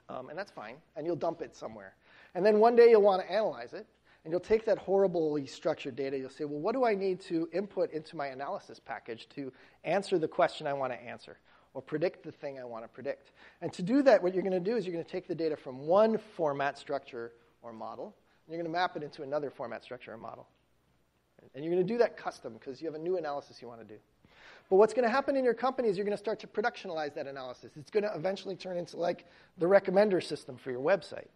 Um, and that's fine, and you'll dump it somewhere. And then one day you'll want to analyze it, and you'll take that horribly structured data, you'll say, well, what do I need to input into my analysis package to answer the question I want to answer? or predict the thing I want to predict. And to do that, what you're going to do is you're going to take the data from one format, structure, or model, and you're going to map it into another format, structure, or model. And you're going to do that custom because you have a new analysis you want to do. But what's going to happen in your company is you're going to start to productionalize that analysis. It's going to eventually turn into like the recommender system for your website.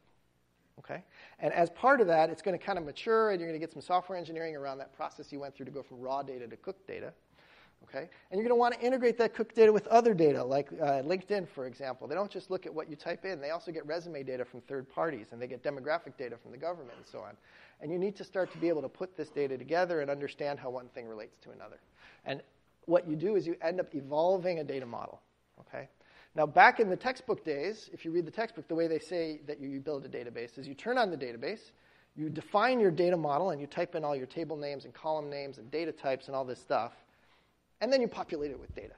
Okay? And as part of that, it's going to kind of mature, and you're going to get some software engineering around that process you went through to go from raw data to cooked data. Okay? And you're going to want to integrate that cooked data with other data, like uh, LinkedIn, for example. They don't just look at what you type in, they also get resume data from third parties, and they get demographic data from the government, and so on. And you need to start to be able to put this data together and understand how one thing relates to another. And what you do is you end up evolving a data model. Okay? Now, back in the textbook days, if you read the textbook, the way they say that you build a database is you turn on the database, you define your data model, and you type in all your table names and column names and data types and all this stuff, and then you populate it with data.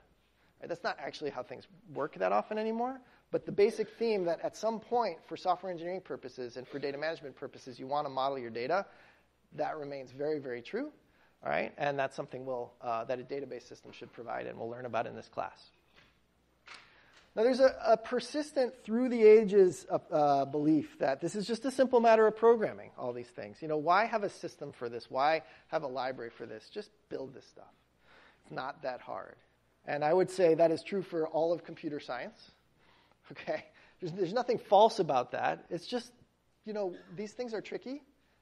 Right? That's not actually how things work that often anymore, but the basic theme that at some point, for software engineering purposes and for data management purposes, you want to model your data, that remains very, very true. All right, and that's something we'll, uh, that a database system should provide, and we'll learn about in this class. Now, there's a, a persistent, through the ages uh, belief that this is just a simple matter of programming, all these things. You know, why have a system for this? Why have a library for this? Just build this stuff. It's not that hard. And I would say that is true for all of computer science. Okay? There's, there's nothing false about that. It's just, you know, these things are tricky,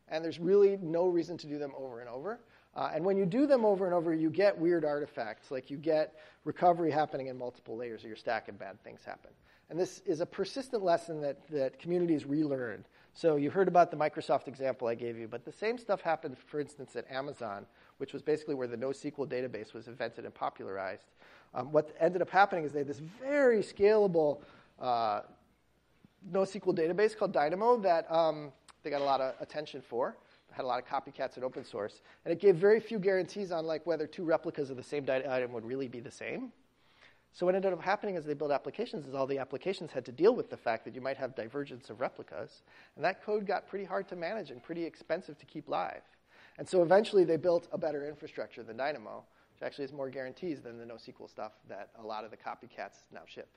and there's really no reason to do them over and over. Uh, and when you do them over and over, you get weird artifacts, like you get recovery happening in multiple layers of your stack and bad things happen. And this is a persistent lesson that, that communities relearn. So you heard about the Microsoft example I gave you, but the same stuff happened, for instance, at Amazon, which was basically where the NoSQL database was invented and popularized. Um, what ended up happening is they had this very scalable uh, NoSQL database called Dynamo that um, they got a lot of attention for had a lot of copycats in open source, and it gave very few guarantees on like whether two replicas of the same item would really be the same. So what ended up happening as they built applications is all the applications had to deal with the fact that you might have divergence of replicas, and that code got pretty hard to manage and pretty expensive to keep live. And so eventually they built a better infrastructure than Dynamo, which actually has more guarantees than the NoSQL stuff that a lot of the copycats now ship.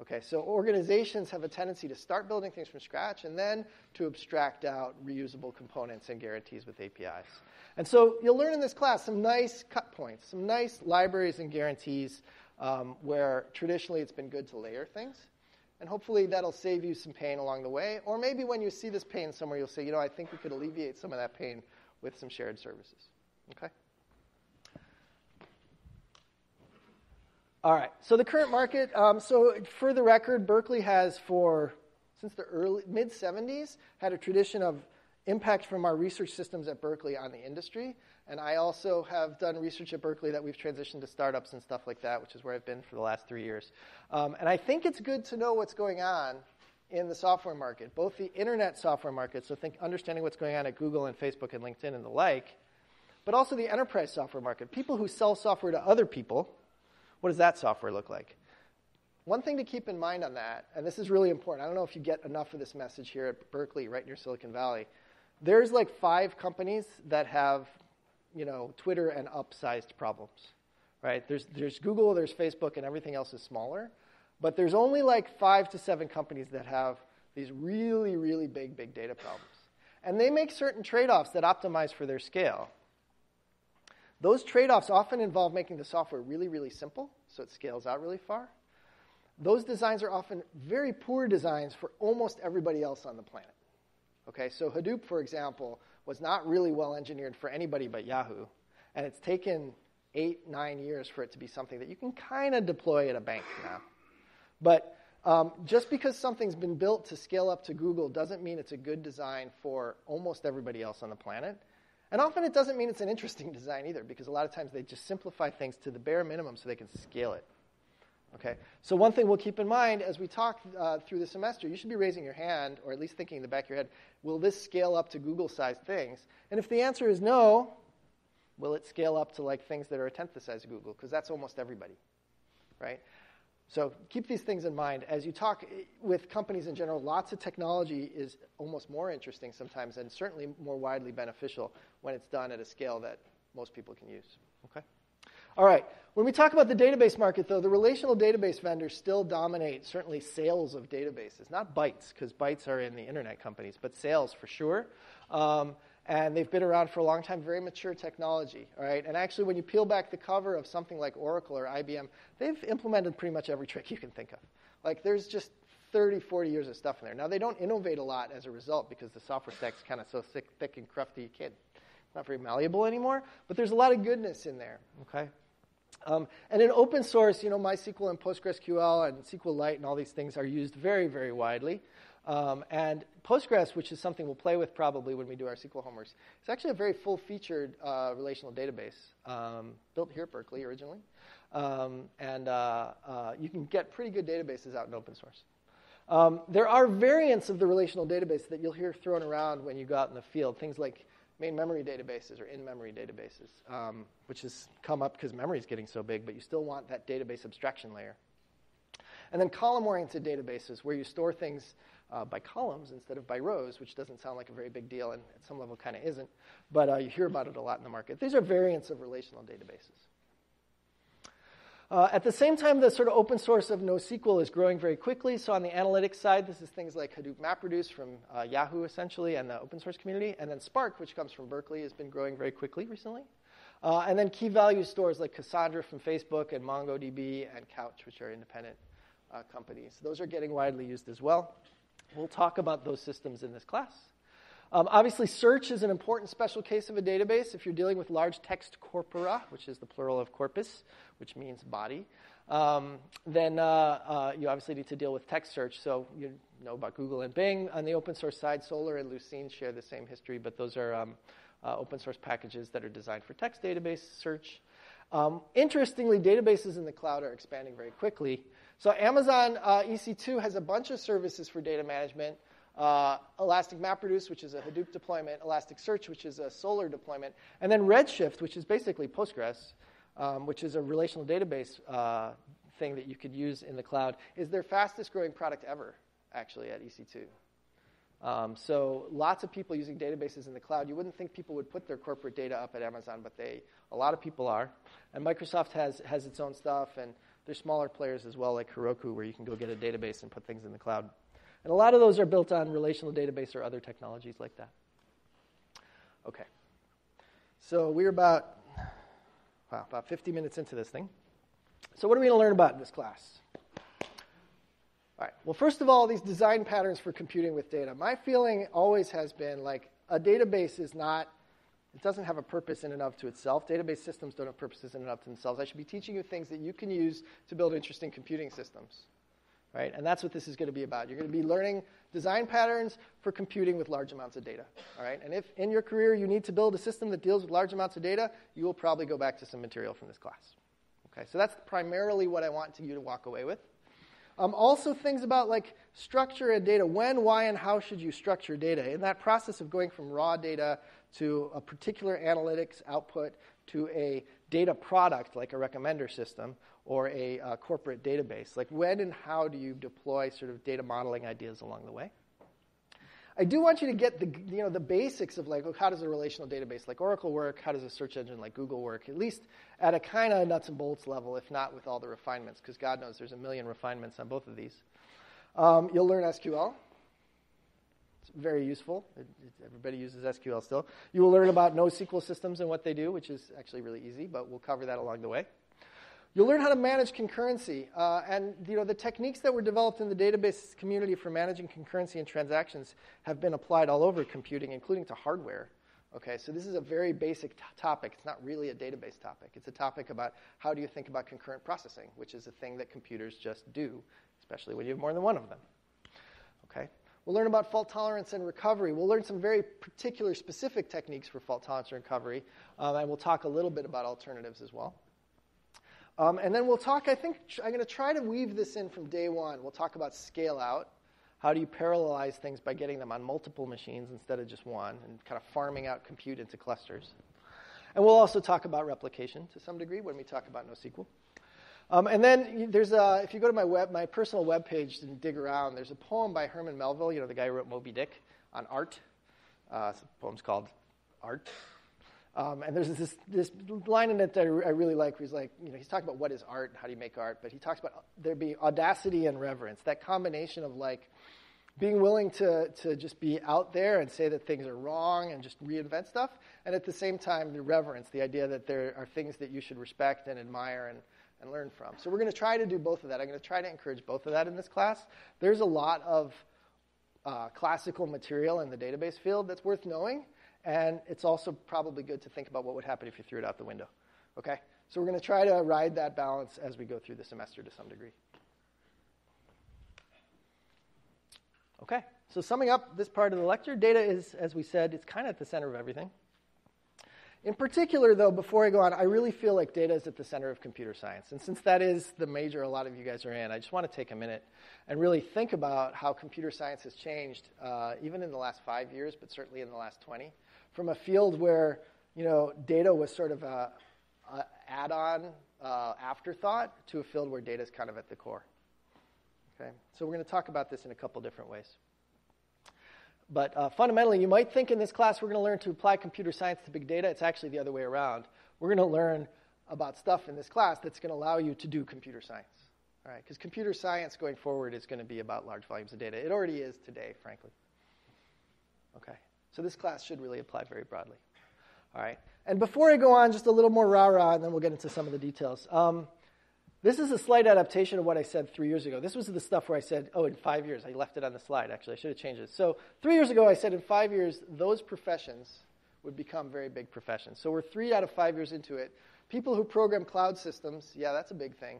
Okay, so organizations have a tendency to start building things from scratch and then to abstract out reusable components and guarantees with APIs. And so you'll learn in this class some nice cut points, some nice libraries and guarantees um, where traditionally it's been good to layer things. And hopefully that'll save you some pain along the way. Or maybe when you see this pain somewhere, you'll say, you know, I think we could alleviate some of that pain with some shared services. Okay? All right. So the current market. Um, so for the record, Berkeley has for since the early mid 70s had a tradition of impact from our research systems at Berkeley on the industry. And I also have done research at Berkeley that we've transitioned to startups and stuff like that, which is where I've been for the last three years. Um, and I think it's good to know what's going on in the software market, both the internet software market, so think understanding what's going on at Google and Facebook and LinkedIn and the like, but also the enterprise software market, people who sell software to other people what does that software look like? One thing to keep in mind on that, and this is really important, I don't know if you get enough of this message here at Berkeley, right near Silicon Valley. There's like five companies that have, you know, Twitter and upsized problems, right? There's, there's Google, there's Facebook, and everything else is smaller. But there's only like five to seven companies that have these really, really big, big data problems. And they make certain trade offs that optimize for their scale. Those trade offs often involve making the software really, really simple so it scales out really far. Those designs are often very poor designs for almost everybody else on the planet. Okay, so Hadoop, for example, was not really well engineered for anybody but Yahoo, and it's taken eight, nine years for it to be something that you can kind of deploy at a bank now. But um, just because something's been built to scale up to Google doesn't mean it's a good design for almost everybody else on the planet. And often it doesn't mean it's an interesting design either, because a lot of times they just simplify things to the bare minimum so they can scale it. Okay? So, one thing we'll keep in mind as we talk uh, through the semester, you should be raising your hand, or at least thinking in the back of your head, will this scale up to Google sized things? And if the answer is no, will it scale up to like things that are a tenth the size of Google? Because that's almost everybody, right? So keep these things in mind. As you talk with companies in general, lots of technology is almost more interesting sometimes and certainly more widely beneficial when it's done at a scale that most people can use. Okay? All right. When we talk about the database market, though, the relational database vendors still dominate certainly sales of databases. Not bytes, because bytes are in the internet companies, but sales for sure. Um, and they've been around for a long time, very mature technology, all right? And actually, when you peel back the cover of something like Oracle or IBM, they've implemented pretty much every trick you can think of. Like, there's just 30, 40 years of stuff in there. Now, they don't innovate a lot as a result because the software stack's kind of so thick, thick and crufty, you can't, not very malleable anymore, but there's a lot of goodness in there, okay? Um, and in open source, you know, MySQL and PostgreSQL and SQLite and all these things are used very, very widely. Um, and Postgres, which is something we'll play with probably when we do our SQL homework, is actually a very full-featured uh, relational database um, built here at Berkeley originally. Um, and uh, uh, you can get pretty good databases out in open source. Um, there are variants of the relational database that you'll hear thrown around when you go out in the field, things like main memory databases or in-memory databases, um, which has come up because memory is getting so big, but you still want that database abstraction layer. And then column-oriented databases, where you store things uh, by columns instead of by rows, which doesn't sound like a very big deal, and at some level kind of isn't, but uh, you hear about it a lot in the market. These are variants of relational databases. Uh, at the same time, the sort of open source of NoSQL is growing very quickly. So on the analytics side, this is things like Hadoop MapReduce from uh, Yahoo, essentially, and the open source community. And then Spark, which comes from Berkeley, has been growing very quickly recently. Uh, and then key value stores like Cassandra from Facebook and MongoDB and Couch, which are independent uh, companies. Those are getting widely used as well. We'll talk about those systems in this class. Um, obviously, search is an important special case of a database if you're dealing with large text corpora, which is the plural of corpus, which means body. Um, then uh, uh, you obviously need to deal with text search. So you know about Google and Bing. On the open source side, Solr and Lucene share the same history, but those are um, uh, open source packages that are designed for text database search. Um, interestingly, databases in the cloud are expanding very quickly. So Amazon uh, EC2 has a bunch of services for data management. Uh, Elastic MapReduce, which is a Hadoop deployment, Elasticsearch, which is a Solr deployment, and then Redshift, which is basically Postgres, um, which is a relational database uh, thing that you could use in the cloud, is their fastest growing product ever, actually, at EC2. Um, so lots of people using databases in the cloud. You wouldn't think people would put their corporate data up at Amazon, but they, a lot of people are. And Microsoft has, has its own stuff, and there's smaller players as well, like Heroku, where you can go get a database and put things in the cloud. And a lot of those are built on relational database or other technologies like that. Okay. So we're about, wow, about 50 minutes into this thing. So what are we going to learn about in this class? All right. Well, first of all, these design patterns for computing with data. My feeling always has been like a database is not it doesn't have a purpose in and of to itself. Database systems don't have purposes in and of themselves. I should be teaching you things that you can use to build interesting computing systems. Right? And that's what this is going to be about. You're going to be learning design patterns for computing with large amounts of data. All right? And if in your career you need to build a system that deals with large amounts of data, you will probably go back to some material from this class. Okay? So that's primarily what I want you to walk away with. Um, also, things about like structure and data. When, why, and how should you structure data? In that process of going from raw data to a particular analytics output to a data product like a recommender system or a uh, corporate database, like when and how do you deploy sort of data modeling ideas along the way? I do want you to get the, you know, the basics of like, how does a relational database like Oracle work? How does a search engine like Google work? At least at a kind of nuts and bolts level, if not with all the refinements, because God knows there's a million refinements on both of these. Um, you'll learn SQL. It's very useful. It, it, everybody uses SQL still. You will learn about NoSQL systems and what they do, which is actually really easy, but we'll cover that along the way. You'll learn how to manage concurrency. Uh, and you know, the techniques that were developed in the database community for managing concurrency and transactions have been applied all over computing, including to hardware. Okay, so this is a very basic t- topic. It's not really a database topic. It's a topic about how do you think about concurrent processing, which is a thing that computers just do, especially when you have more than one of them. Okay, we'll learn about fault tolerance and recovery. We'll learn some very particular, specific techniques for fault tolerance and recovery, um, and we'll talk a little bit about alternatives as well. Um, and then we'll talk, I think, I'm going to try to weave this in from day one. We'll talk about scale out. How do you parallelize things by getting them on multiple machines instead of just one and kind of farming out compute into clusters? And we'll also talk about replication to some degree when we talk about NoSQL. Um, and then there's a, if you go to my web, my personal web page and dig around, there's a poem by Herman Melville, you know, the guy who wrote Moby Dick, on art. Uh, poem's called Art. Um, and there's this, this line in it that I really like where he's like, you know, he's talking about what is art and how do you make art, but he talks about there be audacity and reverence, that combination of like being willing to, to just be out there and say that things are wrong and just reinvent stuff, and at the same time, the reverence, the idea that there are things that you should respect and admire and, and learn from. So we're going to try to do both of that. I'm going to try to encourage both of that in this class. There's a lot of uh, classical material in the database field that's worth knowing, and it's also probably good to think about what would happen if you threw it out the window. Okay? So we're going to try to ride that balance as we go through the semester to some degree. Okay, so summing up this part of the lecture, data is, as we said, it's kind of at the center of everything. In particular, though, before I go on, I really feel like data is at the center of computer science. And since that is the major a lot of you guys are in, I just want to take a minute and really think about how computer science has changed, uh, even in the last five years, but certainly in the last 20, from a field where you know data was sort of a, a add-on uh, afterthought to a field where data is kind of at the core. Okay, so we're going to talk about this in a couple different ways. But uh, fundamentally, you might think in this class we're going to learn to apply computer science to big data. It's actually the other way around. We're going to learn about stuff in this class that's going to allow you to do computer science. All right, because computer science going forward is going to be about large volumes of data. It already is today, frankly. Okay, so this class should really apply very broadly. All right, and before I go on, just a little more rah rah, and then we'll get into some of the details. Um, this is a slight adaptation of what I said three years ago. This was the stuff where I said, oh, in five years. I left it on the slide, actually. I should have changed it. So, three years ago, I said in five years, those professions would become very big professions. So, we're three out of five years into it. People who program cloud systems, yeah, that's a big thing.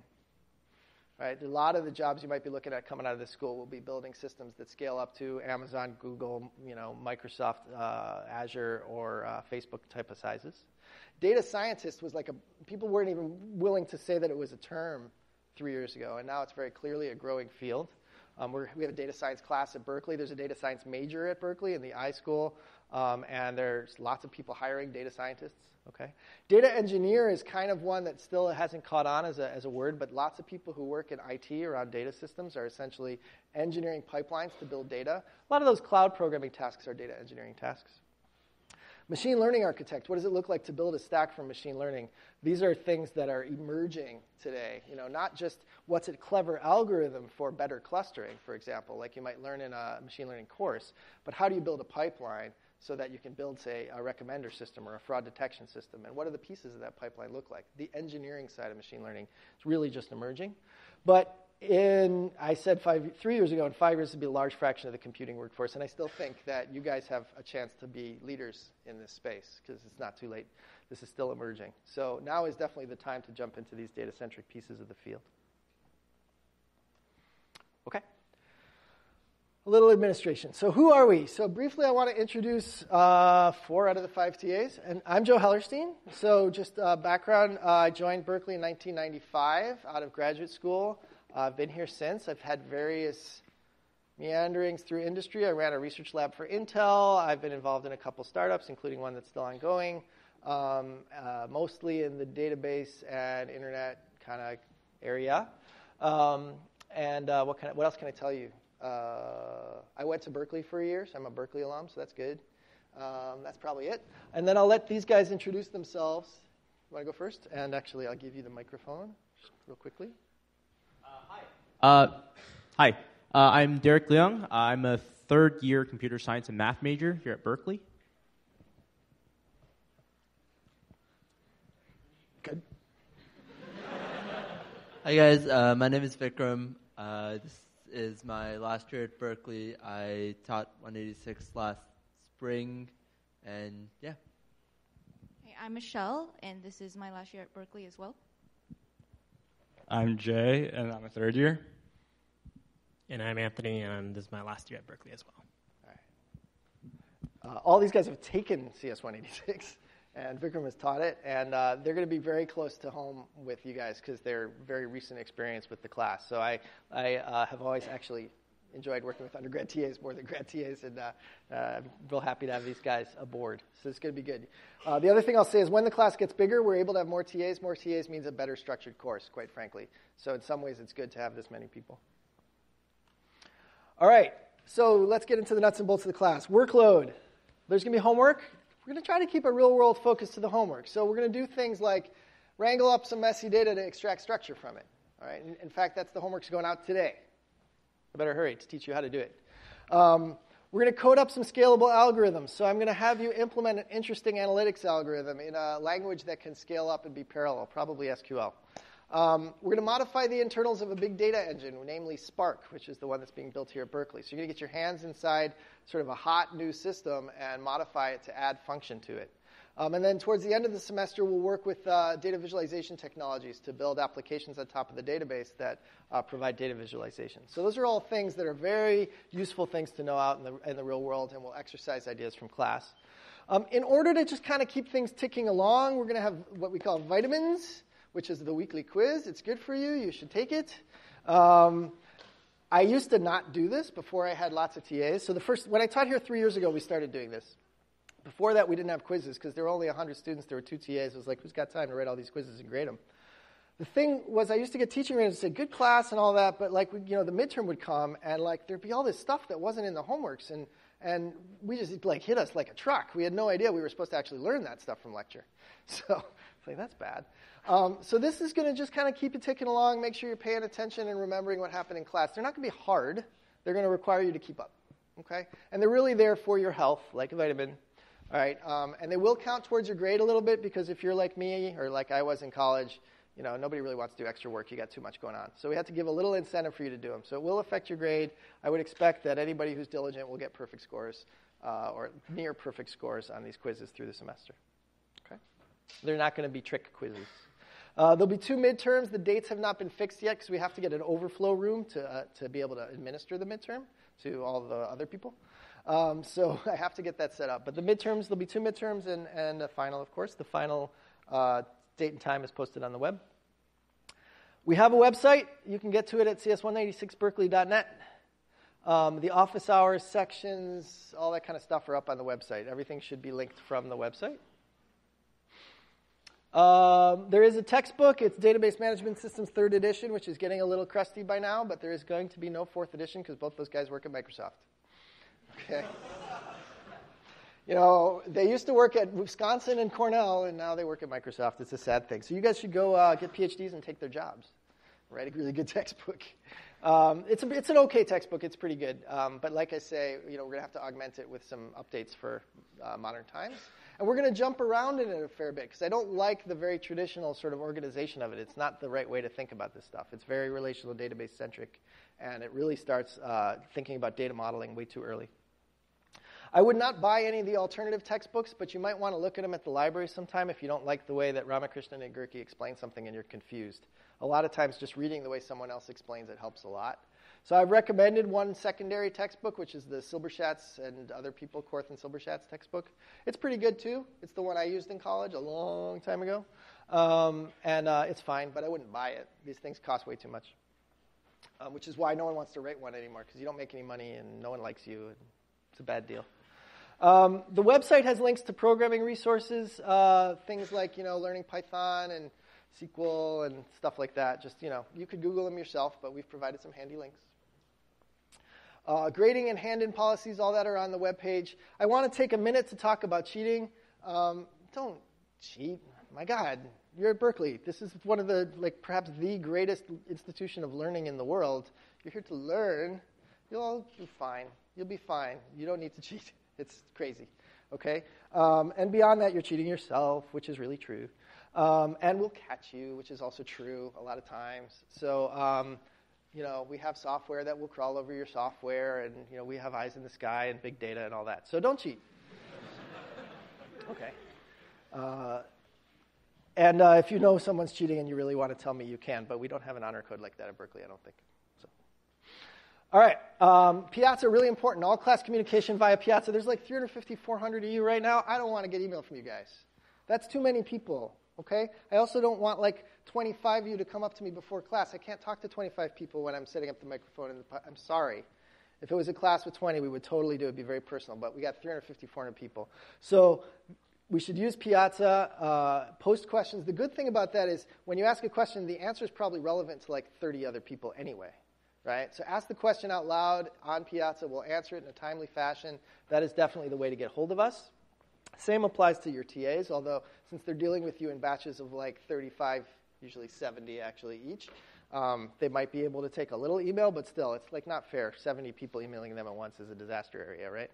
Right? A lot of the jobs you might be looking at coming out of this school will be building systems that scale up to Amazon, Google, you know, Microsoft, uh, Azure, or uh, Facebook type of sizes. Data scientist was like a, people weren't even willing to say that it was a term three years ago, and now it's very clearly a growing field. Um, we have a data science class at Berkeley. There's a data science major at Berkeley in the iSchool, um, and there's lots of people hiring data scientists. Okay, data engineer is kind of one that still hasn't caught on as a, as a word, but lots of people who work in IT around data systems are essentially engineering pipelines to build data. A lot of those cloud programming tasks are data engineering tasks. Machine learning architect, what does it look like to build a stack for machine learning? These are things that are emerging today. You know, not just what's a clever algorithm for better clustering, for example, like you might learn in a machine learning course, but how do you build a pipeline so that you can build, say, a recommender system or a fraud detection system? And what do the pieces of that pipeline look like? The engineering side of machine learning is really just emerging. But in I said five, three years ago, in five years, it'd be a large fraction of the computing workforce, and I still think that you guys have a chance to be leaders in this space because it's not too late. This is still emerging. So now is definitely the time to jump into these data-centric pieces of the field. Okay. A little administration. So who are we? So briefly, I want to introduce uh, four out of the five TAs, and I'm Joe Hellerstein. So just uh, background: uh, I joined Berkeley in 1995 out of graduate school. Uh, I've been here since. I've had various meanderings through industry. I ran a research lab for Intel. I've been involved in a couple startups, including one that's still ongoing, um, uh, mostly in the database and internet kind of area. Um, and uh, what, what else can I tell you? Uh, I went to Berkeley for a year, so I'm a Berkeley alum, so that's good. Um, that's probably it. And then I'll let these guys introduce themselves. You want to go first? And actually, I'll give you the microphone real quickly. Uh, hi, uh, I'm Derek Leung. I'm a third year computer science and math major here at Berkeley. Good. Hi, guys. Uh, my name is Vikram. Uh, this is my last year at Berkeley. I taught 186 last spring, and yeah. Hey, I'm Michelle, and this is my last year at Berkeley as well. I'm Jay, and I'm a third year. And I'm Anthony, and this is my last year at Berkeley as well. All, right. uh, all these guys have taken CS 186, and Vikram has taught it, and uh, they're going to be very close to home with you guys because they're very recent experience with the class. So I, I uh, have always actually enjoyed working with undergrad TAs more than grad TAs, and uh, uh, I'm real happy to have these guys aboard. So it's going to be good. Uh, the other thing I'll say is when the class gets bigger, we're able to have more TAs. More TAs means a better structured course, quite frankly. So in some ways, it's good to have this many people. All right, so let's get into the nuts and bolts of the class. Workload. There's going to be homework. We're going to try to keep a real world focus to the homework. So we're going to do things like wrangle up some messy data to extract structure from it. All right. In, fact, that's the homework's going out today. I better hurry to teach you how to do it. Um, we're going to code up some scalable algorithms. So I'm going to have you implement an interesting analytics algorithm in a language that can scale up and be parallel, probably SQL. Um, we're going to modify the internals of a big data engine, namely Spark, which is the one that's being built here at Berkeley. So you're going to get your hands inside sort of a hot new system and modify it to add function to it. Um, and then towards the end of the semester, we'll work with uh, data visualization technologies to build applications on top of the database that uh, provide data visualization. So those are all things that are very useful things to know out in the, in the real world, and we'll exercise ideas from class. Um, in order to just kind of keep things ticking along, we're going to have what we call vitamins, which is the weekly quiz. It's good for you. You should take it. Um, I used to not do this before I had lots of TAs. So the first, when I taught here three years ago, we started doing this. Before that, we didn't have quizzes because there were only 100 students. There were two TAs. It was like, who's got time to write all these quizzes and grade them? The thing was, I used to get teaching ratings and say, good class and all that, but like, you know, the midterm would come and like there'd be all this stuff that wasn't in the homeworks and, and we just like hit us like a truck. We had no idea we were supposed to actually learn that stuff from lecture. So like, that's bad. Um, so this is going to just kind of keep you ticking along, make sure you're paying attention and remembering what happened in class. They're not going to be hard. They're going to require you to keep up. Okay? And they're really there for your health, like a vitamin, all right, um, and they will count towards your grade a little bit because if you're like me or like I was in college, you know, nobody really wants to do extra work. You got too much going on. So we have to give a little incentive for you to do them. So it will affect your grade. I would expect that anybody who's diligent will get perfect scores uh, or near perfect scores on these quizzes through the semester. Okay, they're not going to be trick quizzes. Uh, there'll be two midterms. The dates have not been fixed yet because we have to get an overflow room to, uh, to be able to administer the midterm to all the other people. Um, so I have to get that set up. But the midterms, there'll be two midterms and, and a final, of course. The final uh, date and time is posted on the web. We have a website. You can get to it at cs196berkeley.net. Um, the office hours sections, all that kind of stuff are up on the website. Everything should be linked from the website. Um, there is a textbook. It's Database Management Systems third edition, which is getting a little crusty by now, but there is going to be no fourth edition because both those guys work at Microsoft. Okay. You know, they used to work at Wisconsin and Cornell, and now they work at Microsoft. It's a sad thing. So you guys should go uh, get PhDs and take their jobs. Write a really good textbook. Um, it's, a, it's an okay textbook. It's pretty good. Um, but like I say, you know, we're going to have to augment it with some updates for uh, modern times. And we're going to jump around in it a fair bit because I don't like the very traditional sort of organization of it. It's not the right way to think about this stuff. It's very relational database centric, and it really starts uh, thinking about data modeling way too early. I would not buy any of the alternative textbooks, but you might want to look at them at the library sometime if you don't like the way that Ramakrishnan and Gehrke explain something and you're confused. A lot of times, just reading the way someone else explains it helps a lot. So I've recommended one secondary textbook, which is the Silberschatz and other people, Korth and Silberschatz textbook. It's pretty good too. It's the one I used in college a long time ago, um, and uh, it's fine. But I wouldn't buy it. These things cost way too much, um, which is why no one wants to write one anymore because you don't make any money and no one likes you. It's a bad deal. Um, the website has links to programming resources, uh, things like you know learning Python and SQL and stuff like that. Just you know, you could Google them yourself, but we've provided some handy links. Uh, grading and hand-in policies, all that are on the web page. I want to take a minute to talk about cheating. Um, don't cheat. My God, you're at Berkeley. This is one of the like perhaps the greatest institution of learning in the world. You're here to learn. You'll all be fine. You'll be fine. You don't need to cheat. It's crazy, okay? Um, and beyond that, you're cheating yourself, which is really true. Um, and we'll catch you, which is also true a lot of times. So, um, you know, we have software that will crawl over your software, and, you know, we have eyes in the sky and big data and all that. So don't cheat. okay. Uh, and uh, if you know someone's cheating and you really want to tell me, you can, but we don't have an honor code like that at Berkeley, I don't think. So. All right, um, Piazza, really important. All class communication via Piazza. There's like 350, 400 of you right now. I don't want to get email from you guys. That's too many people, okay? I also don't want like 25 of you to come up to me before class. I can't talk to 25 people when I'm setting up the microphone. In the, I'm sorry. If it was a class with 20, we would totally do it. It'd be very personal. But we got 350, 400 people. So we should use Piazza, uh, post questions. The good thing about that is when you ask a question, the answer is probably relevant to like 30 other people anyway, right? So ask the question out loud on Piazza. We'll answer it in a timely fashion. That is definitely the way to get hold of us. Same applies to your TAs, although since they're dealing with you in batches of like 35, usually 70 actually each, um, they might be able to take a little email, but still, it's like not fair. 70 people emailing them at once is a disaster area, right?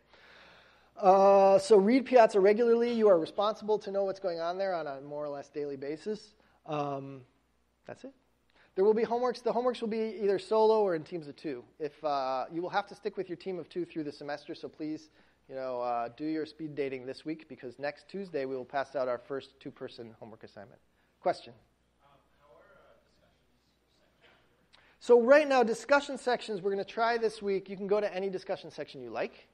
Uh, so read Piazza regularly. You are responsible to know what's going on there on a more or less daily basis. Um, that's it. There will be homeworks. The homeworks will be either solo or in teams of two. If uh, you will have to stick with your team of two through the semester, so please, you know, uh, do your speed dating this week because next Tuesday we will pass out our first two-person homework assignment. Question. So right now, discussion sections we're going to try this week. You can go to any discussion section you like.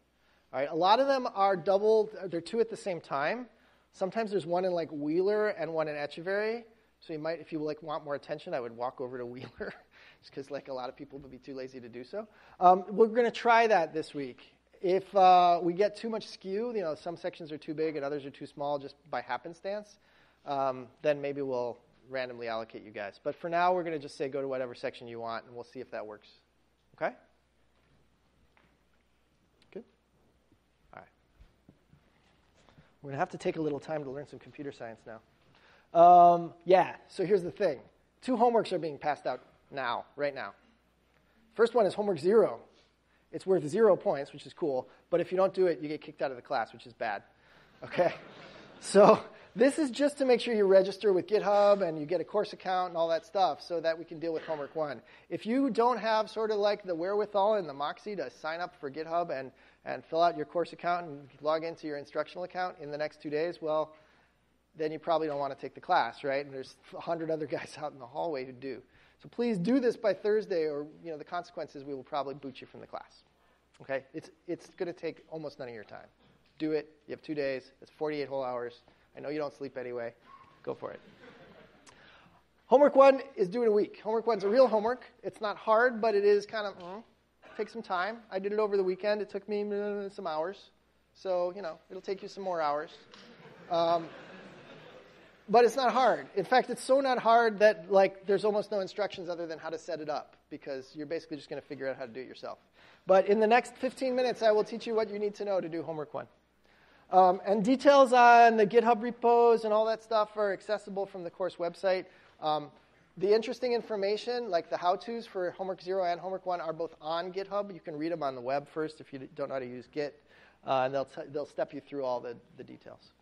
All right, a lot of them are double, they're two at the same time. Sometimes there's one in like Wheeler and one in Etcheverry. So you might, if you like want more attention, I would walk over to Wheeler, just because like a lot of people would be too lazy to do so. Um, we're going to try that this week. If uh, we get too much skew, you know, some sections are too big and others are too small, just by happenstance, um, then maybe we'll randomly allocate you guys. But for now, we're going to just say go to whatever section you want, and we'll see if that works. Okay? Good? All right. We're going to have to take a little time to learn some computer science now. Um, yeah, so here's the thing two homeworks are being passed out now, right now. First one is homework zero. It's worth zero points, which is cool, but if you don't do it, you get kicked out of the class, which is bad. Okay? So this is just to make sure you register with GitHub and you get a course account and all that stuff so that we can deal with homework one. If you don't have sort of like the wherewithal and the moxie to sign up for GitHub and and fill out your course account and log into your instructional account in the next two days, well, then you probably don't want to take the class, right? And there's a hundred other guys out in the hallway who do. So please do this by Thursday, or you know the consequences we will probably boot you from the class. Okay, it's it's going to take almost none of your time. Do it. You have two days. It's 48 whole hours. I know you don't sleep anyway. Go for it. Homework one is due in a week. Homework one's a real homework. It's not hard, but it is kind of. Mm, take some time. I did it over the weekend. It took me uh, some hours. So, you know, it'll take you some more hours. Um, but it's not hard. In fact, it's so not hard that like there's almost no instructions other than how to set it up because you're basically just going to figure out how to do it yourself. But in the next 15 minutes, I will teach you what you need to know to do homework one. Um, and details on the GitHub repos and all that stuff are accessible from the course website. Um, the interesting information, like the how-tos for homework zero and homework one, are both on GitHub. You can read them on the web first if you don't know how to use Git, uh, and they'll, t- they'll step you through all the, the details.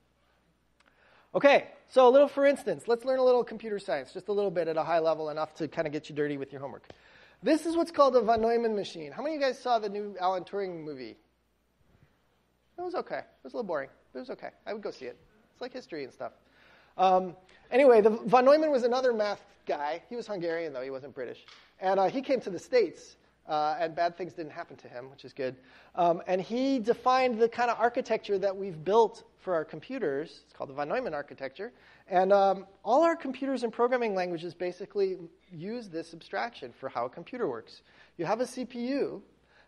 Okay, so a little for instance, let's learn a little computer science, just a little bit at a high level, enough to kind of get you dirty with your homework. This is what's called a von Neumann machine. How many of you guys saw the new Alan Turing movie? It was okay. It was a little boring, but it was okay. I would go see it. It's like history and stuff. Um, anyway, the, von Neumann was another math guy. He was Hungarian, though, he wasn't British. And uh, he came to the States, uh, and bad things didn't happen to him, which is good. Um, and he defined the kind of architecture that we've built for our computers. It's called the von Neumann architecture. And um, all our computers and programming languages basically use this abstraction for how a computer works. You have a CPU.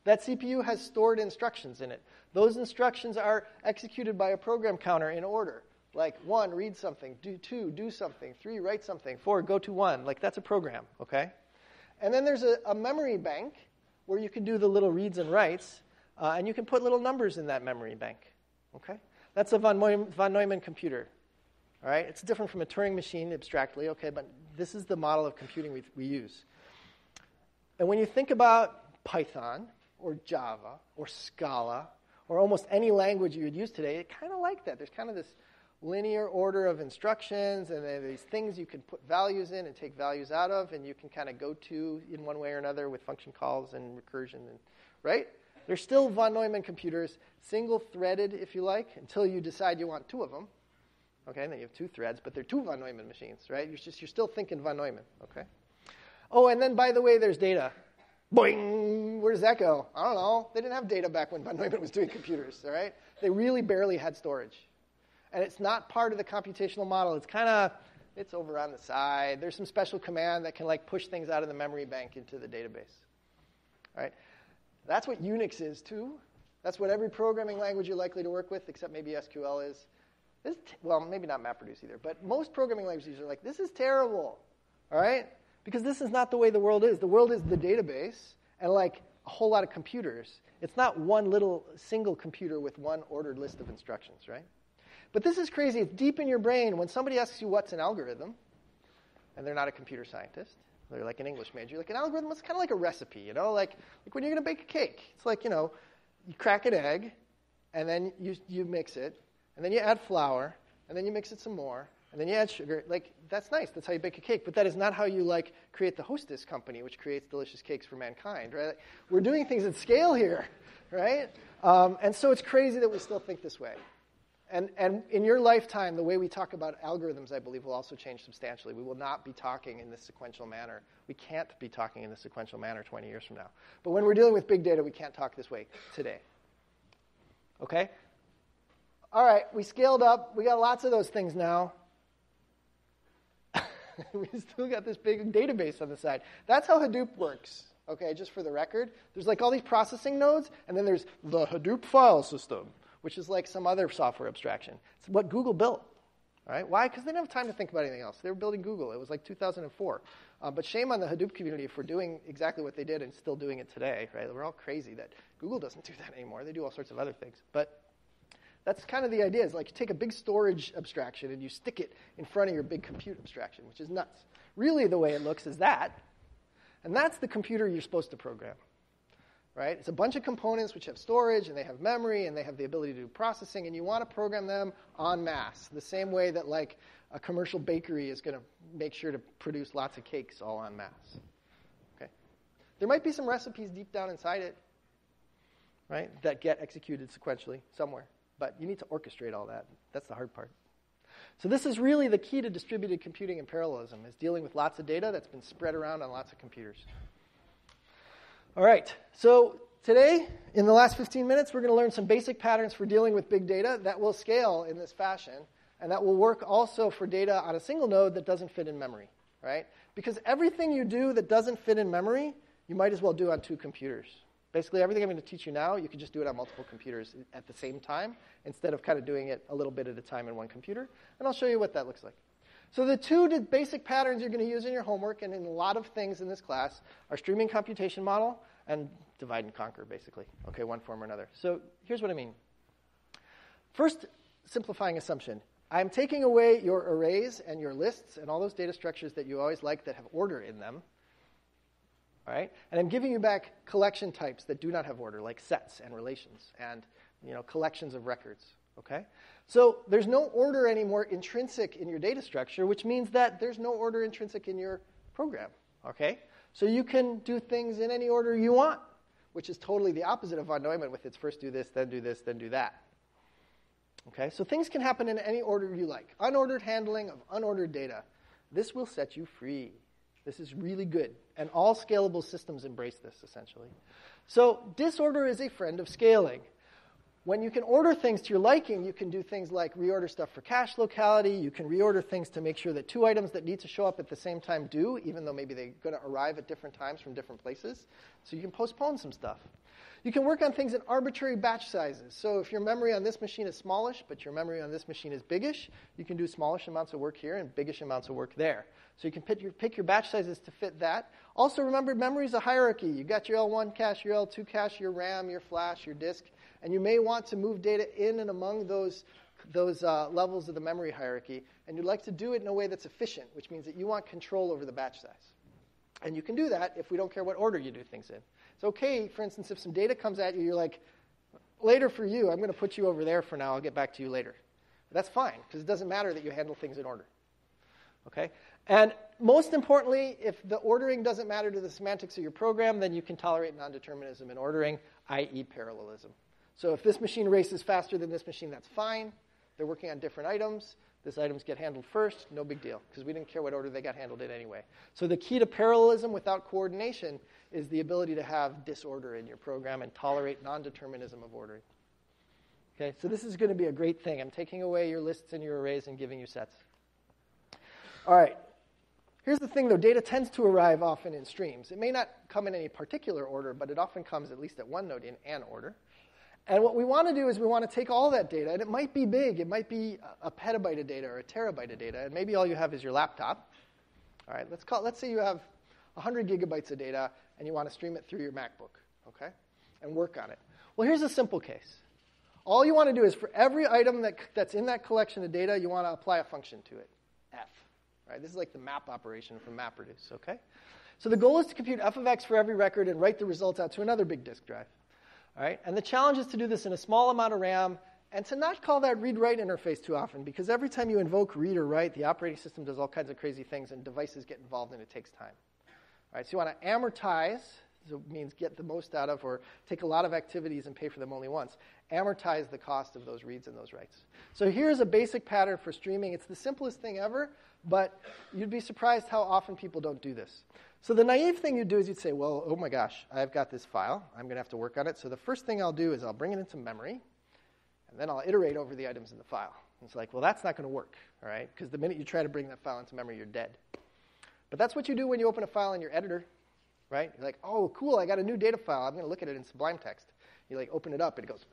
That CPU has stored instructions in it. Those instructions are executed by a program counter in order. Like one, read something. Do two, do something. Three, write something. Four, go to one. Like that's a program, okay? And then there's a, a memory bank where you can do the little reads and writes, uh, and you can put little numbers in that memory bank, okay? That's a von Neumann, von Neumann computer, all right? It's different from a Turing machine abstractly, okay, but this is the model of computing we, we use. And when you think about Python or Java or Scala or almost any language you would use today, it kind of like that. There's kind of this linear order of instructions, and these things you can put values in and take values out of, and you can kind of go to in one way or another with function calls and recursion, and, right? They're still von Neumann computers, single threaded, if you like, until you decide you want two of them. Okay, and then you have two threads, but they're two von Neumann machines, right? You're just you're still thinking von Neumann, okay? Oh, and then by the way, there's data. Boing! Where does that go? I don't know. They didn't have data back when von Neumann was doing computers, all right? They really barely had storage. And it's not part of the computational model. It's kind of it's over on the side. There's some special command that can like push things out of the memory bank into the database. All right? That's what Unix is too. That's what every programming language you're likely to work with, except maybe SQL is. This, well, maybe not MapReduce either, but most programming languages are like, this is terrible, all right? Because this is not the way the world is. The world is the database and like a whole lot of computers. It's not one little single computer with one ordered list of instructions, right? But this is crazy. It's deep in your brain. When somebody asks you what's an algorithm, and they're not a computer scientist, they're like an English major, like an algorithm is kind of like a recipe, you know? Like, like when you're going to bake a cake. It's like, you know, you crack an egg, and then you, you mix it, and then you add flour, and then you mix it some more, and then you add sugar. Like, that's nice. That's how you bake a cake. But that is not how you, like, create the Hostess company, which creates delicious cakes for mankind, right? We're doing things at scale here, right? Um, and so it's crazy that we still think this way. And, and in your lifetime, the way we talk about algorithms, I believe, will also change substantially. We will not be talking in this sequential manner. We can't be talking in this sequential manner 20 years from now. But when we're dealing with big data, we can't talk this way today. Okay? All right, we scaled up. We got lots of those things now. we still got this big database on the side. That's how Hadoop works. Okay, just for the record, there's like all these processing nodes, and then there's the Hadoop file system which is like some other software abstraction. It's what Google built. Right? Why? Because they didn't have time to think about anything else. They were building Google. It was like 2004. Uh, but shame on the Hadoop community for doing exactly what they did and still doing it today. Right? We're all crazy that Google doesn't do that anymore. They do all sorts of other things. But that's kind of the idea. Is like you take a big storage abstraction and you stick it in front of your big compute abstraction, which is nuts. Really, the way it looks is that, and that's the computer you're supposed to program right? It's a bunch of components which have storage and they have memory and they have the ability to do processing, and you want to program them en masse, the same way that like a commercial bakery is going to make sure to produce lots of cakes all en masse. Okay, there might be some recipes deep down inside it, right, that get executed sequentially somewhere, but you need to orchestrate all that. That's the hard part. So this is really the key to distributed computing and parallelism: is dealing with lots of data that's been spread around on lots of computers. All right, so today, in the last 15 minutes, we're going to learn some basic patterns for dealing with big data that will scale in this fashion, and that will work also for data on a single node that doesn't fit in memory, right? Because everything you do that doesn't fit in memory, you might as well do on two computers. Basically, everything I'm going to teach you now, you can just do it on multiple computers at the same time instead of kind of doing it a little bit at a time in one computer. And I'll show you what that looks like. So the two basic patterns you're going to use in your homework and in a lot of things in this class are streaming computation model and divide and conquer, basically. Okay, one form or another. So here's what I mean. First, simplifying assumption. I'm taking away your arrays and your lists and all those data structures that you always like that have order in them. All right? And I'm giving you back collection types that do not have order, like sets and relations and you know, collections of records. Okay? So there's no order anymore intrinsic in your data structure, which means that there's no order intrinsic in your program. Okay? So you can do things in any order you want, which is totally the opposite of von Neumann with its first do this, then do this, then do that. Okay? So things can happen in any order you like. Unordered handling of unordered data. This will set you free. This is really good. And all scalable systems embrace this, essentially. So, disorder is a friend of scaling. When you can order things to your liking, you can do things like reorder stuff for cache locality. You can reorder things to make sure that two items that need to show up at the same time do, even though maybe they're going to arrive at different times from different places. So you can postpone some stuff. You can work on things in arbitrary batch sizes. So if your memory on this machine is smallish, but your memory on this machine is biggish, you can do smallish amounts of work here and biggish amounts of work there. So you can pick your, pick your batch sizes to fit that. Also, remember, memory is a hierarchy. You've got your L1 cache, your L2 cache, your RAM, your flash, your disk. And you may want to move data in and among those, those uh, levels of the memory hierarchy. And you'd like to do it in a way that's efficient, which means that you want control over the batch size. And you can do that if we don't care what order you do things in. It's okay, for instance, if some data comes at you, you're like, later for you, I'm going to put you over there for now, I'll get back to you later. That's fine, because it doesn't matter that you handle things in order. Okay? And most importantly, if the ordering doesn't matter to the semantics of your program, then you can tolerate non determinism in ordering, i.e., parallelism. So if this machine races faster than this machine, that's fine. They're working on different items. These items get handled first, no big deal, because we didn't care what order they got handled in anyway. So the key to parallelism without coordination is the ability to have disorder in your program and tolerate non-determinism of ordering. Okay, so this is going to be a great thing. I'm taking away your lists and your arrays and giving you sets. All right. Here's the thing, though. Data tends to arrive often in streams. It may not come in any particular order, but it often comes, at least at one node, in an order. And what we want to do is we want to take all that data, and it might be big. It might be a petabyte of data or a terabyte of data, and maybe all you have is your laptop. All right, let's, call, let's say you have 100 gigabytes of data, and you want to stream it through your MacBook, okay, and work on it. Well, here's a simple case. All you want to do is for every item that, that's in that collection of data, you want to apply a function to it, f. Right? This is like the map operation from MapReduce, okay? So the goal is to compute f of x for every record and write the results out to another big disk drive. And the challenge is to do this in a small amount of RAM and to not call that read-write interface too often because every time you invoke read or write, the operating system does all kinds of crazy things and devices get involved and it takes time. All right, so you want to amortize so it means get the most out of or take a lot of activities and pay for them only once. Amortize the cost of those reads and those writes. So here's a basic pattern for streaming. It's the simplest thing ever, but you'd be surprised how often people don't do this. So the naive thing you'd do is you'd say, well, oh my gosh, I've got this file. I'm going to have to work on it. So the first thing I'll do is I'll bring it into memory, and then I'll iterate over the items in the file. It's like, well, that's not going to work, all right? Because the minute you try to bring that file into memory, you're dead. But that's what you do when you open a file in your editor right? You're like, oh, cool, I got a new data file. I'm going to look at it in Sublime Text. You like open it up, and it goes,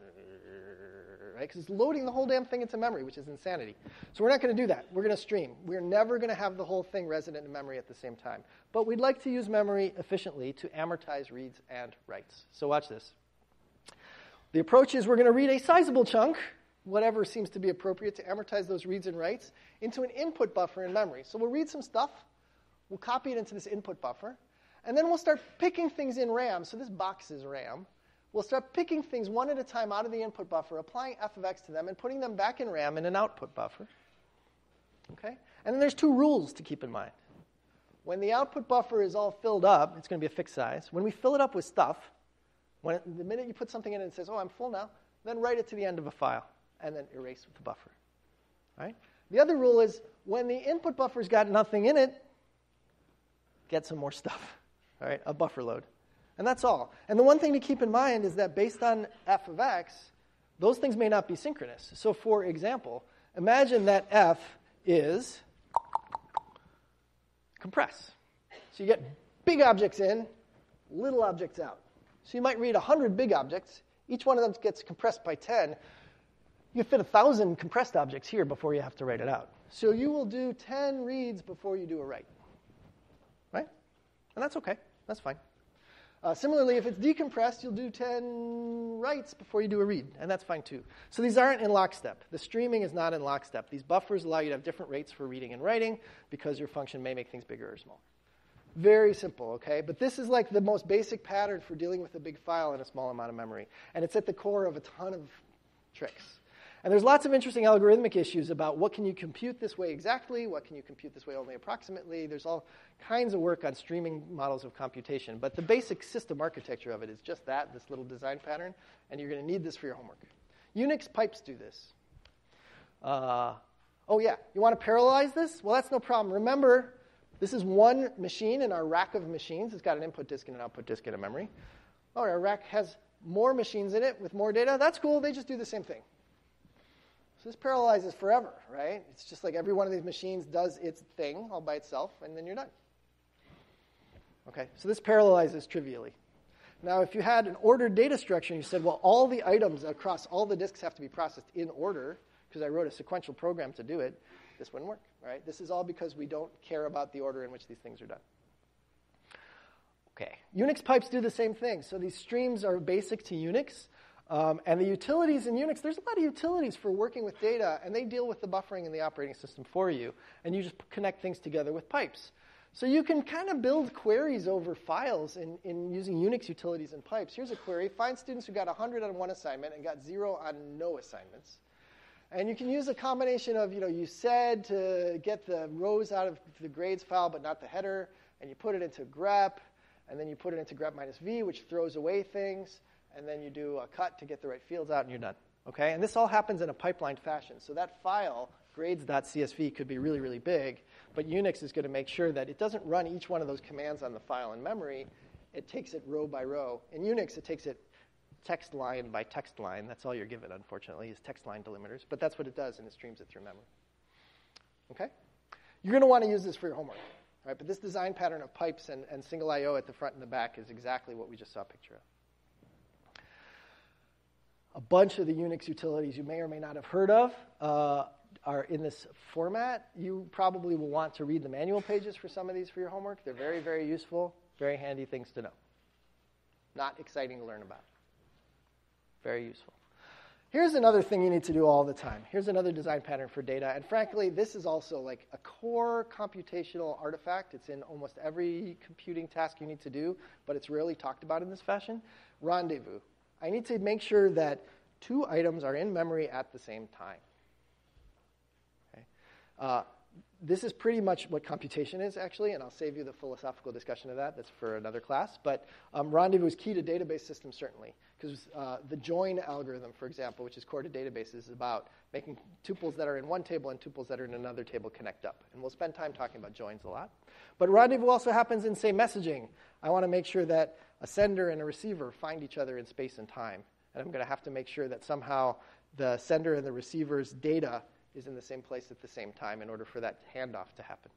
right? Because it's loading the whole damn thing into memory, which is insanity. So we're not going to do that. We're going to stream. We're never going to have the whole thing resident in memory at the same time. But we'd like to use memory efficiently to amortize reads and writes. So watch this. The approach is we're going to read a sizable chunk, whatever seems to be appropriate to amortize those reads and writes, into an input buffer in memory. So we'll read some stuff. We'll copy it into this input buffer. And then we'll start picking things in RAM. So this box is RAM. We'll start picking things one at a time out of the input buffer, applying f of x to them, and putting them back in RAM in an output buffer. Okay? And then there's two rules to keep in mind. When the output buffer is all filled up, it's going to be a fixed size. When we fill it up with stuff, when it, the minute you put something in it, it says, oh, I'm full now, then write it to the end of a file, and then erase with the buffer. Right? The other rule is when the input buffer's got nothing in it, get some more stuff all right, a buffer load. And that's all. And the one thing to keep in mind is that based on f of x, those things may not be synchronous. So, for example, imagine that f is compress. So you get big objects in, little objects out. So you might read 100 big objects. Each one of them gets compressed by 10. You fit 1,000 compressed objects here before you have to write it out. So you will do 10 reads before you do a write. Right? And that's okay. That's fine. Uh, similarly, if it's decompressed, you'll do 10 writes before you do a read, and that's fine too. So these aren't in lockstep. The streaming is not in lockstep. These buffers allow you to have different rates for reading and writing because your function may make things bigger or smaller. Very simple, okay? But this is like the most basic pattern for dealing with a big file in a small amount of memory. And it's at the core of a ton of tricks. And there's lots of interesting algorithmic issues about what can you compute this way exactly, what can you compute this way only approximately. There's all kinds of work on streaming models of computation. But the basic system architecture of it is just that, this little design pattern, and you're going to need this for your homework. Unix pipes do this. Uh, oh, yeah, you want to parallelize this? Well, that's no problem. Remember, this is one machine in our rack of machines. It's got an input disk and an output disk and a memory. Oh, our rack has more machines in it with more data. That's cool. They just do the same thing. So this parallelizes forever, right? It's just like every one of these machines does its thing all by itself, and then you're done. Okay, so this parallelizes trivially. Now, if you had an ordered data structure and you said, well, all the items across all the disks have to be processed in order, because I wrote a sequential program to do it, this wouldn't work, right? This is all because we don't care about the order in which these things are done. Okay, Unix pipes do the same thing. So these streams are basic to Unix. Um, and the utilities in Unix, there's a lot of utilities for working with data, and they deal with the buffering in the operating system for you. And you just connect things together with pipes. So you can kind of build queries over files in, in using Unix utilities and pipes. Here's a query find students who got 100 on one assignment and got zero on no assignments. And you can use a combination of, you know, you sed to get the rows out of the grades file but not the header, and you put it into grep, and then you put it into grep minus v, which throws away things and then you do a cut to get the right fields out, and you're done. Okay? And this all happens in a pipelined fashion. So that file, grades.csv, could be really, really big, but Unix is going to make sure that it doesn't run each one of those commands on the file in memory. It takes it row by row. In Unix, it takes it text line by text line. That's all you're given, unfortunately, is text line delimiters. But that's what it does, and it streams it through memory. Okay? You're going to want to use this for your homework. Right? But this design pattern of pipes and, and single I.O. at the front and the back is exactly what we just saw a picture of. A bunch of the Unix utilities you may or may not have heard of uh, are in this format. You probably will want to read the manual pages for some of these for your homework. They're very, very useful, very handy things to know. Not exciting to learn about. Very useful. Here's another thing you need to do all the time. Here's another design pattern for data. And frankly, this is also like a core computational artifact. It's in almost every computing task you need to do, but it's rarely talked about in this fashion. Rendezvous. I need to make sure that two items are in memory at the same time. Okay? Uh, this is pretty much what computation is, actually, and I'll save you the philosophical discussion of that. That's for another class. But um, rendezvous is key to database systems, certainly, because uh, the join algorithm, for example, which is core to databases, is about making tuples that are in one table and tuples that are in another table connect up. And we'll spend time talking about joins a lot. But rendezvous also happens in, say, messaging. I want to make sure that a sender and a receiver find each other in space and time. And I'm going to have to make sure that somehow the sender and the receiver's data is in the same place at the same time in order for that handoff to happen.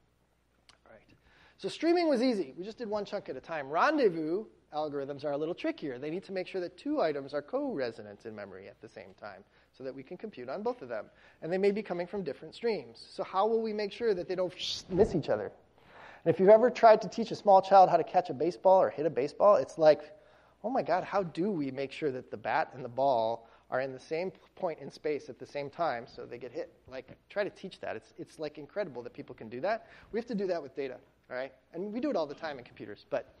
All right. So streaming was easy. We just did one chunk at a time. Rendezvous algorithms are a little trickier. They need to make sure that two items are co-resonant in memory at the same time so that we can compute on both of them. And they may be coming from different streams. So how will we make sure that they don't miss each other? And if you've ever tried to teach a small child how to catch a baseball or hit a baseball, it's like, oh my God, how do we make sure that the bat and the ball are in the same point in space at the same time so they get hit. Like, try to teach that. It's, it's like incredible that people can do that. We have to do that with data, all right? And we do it all the time in computers, but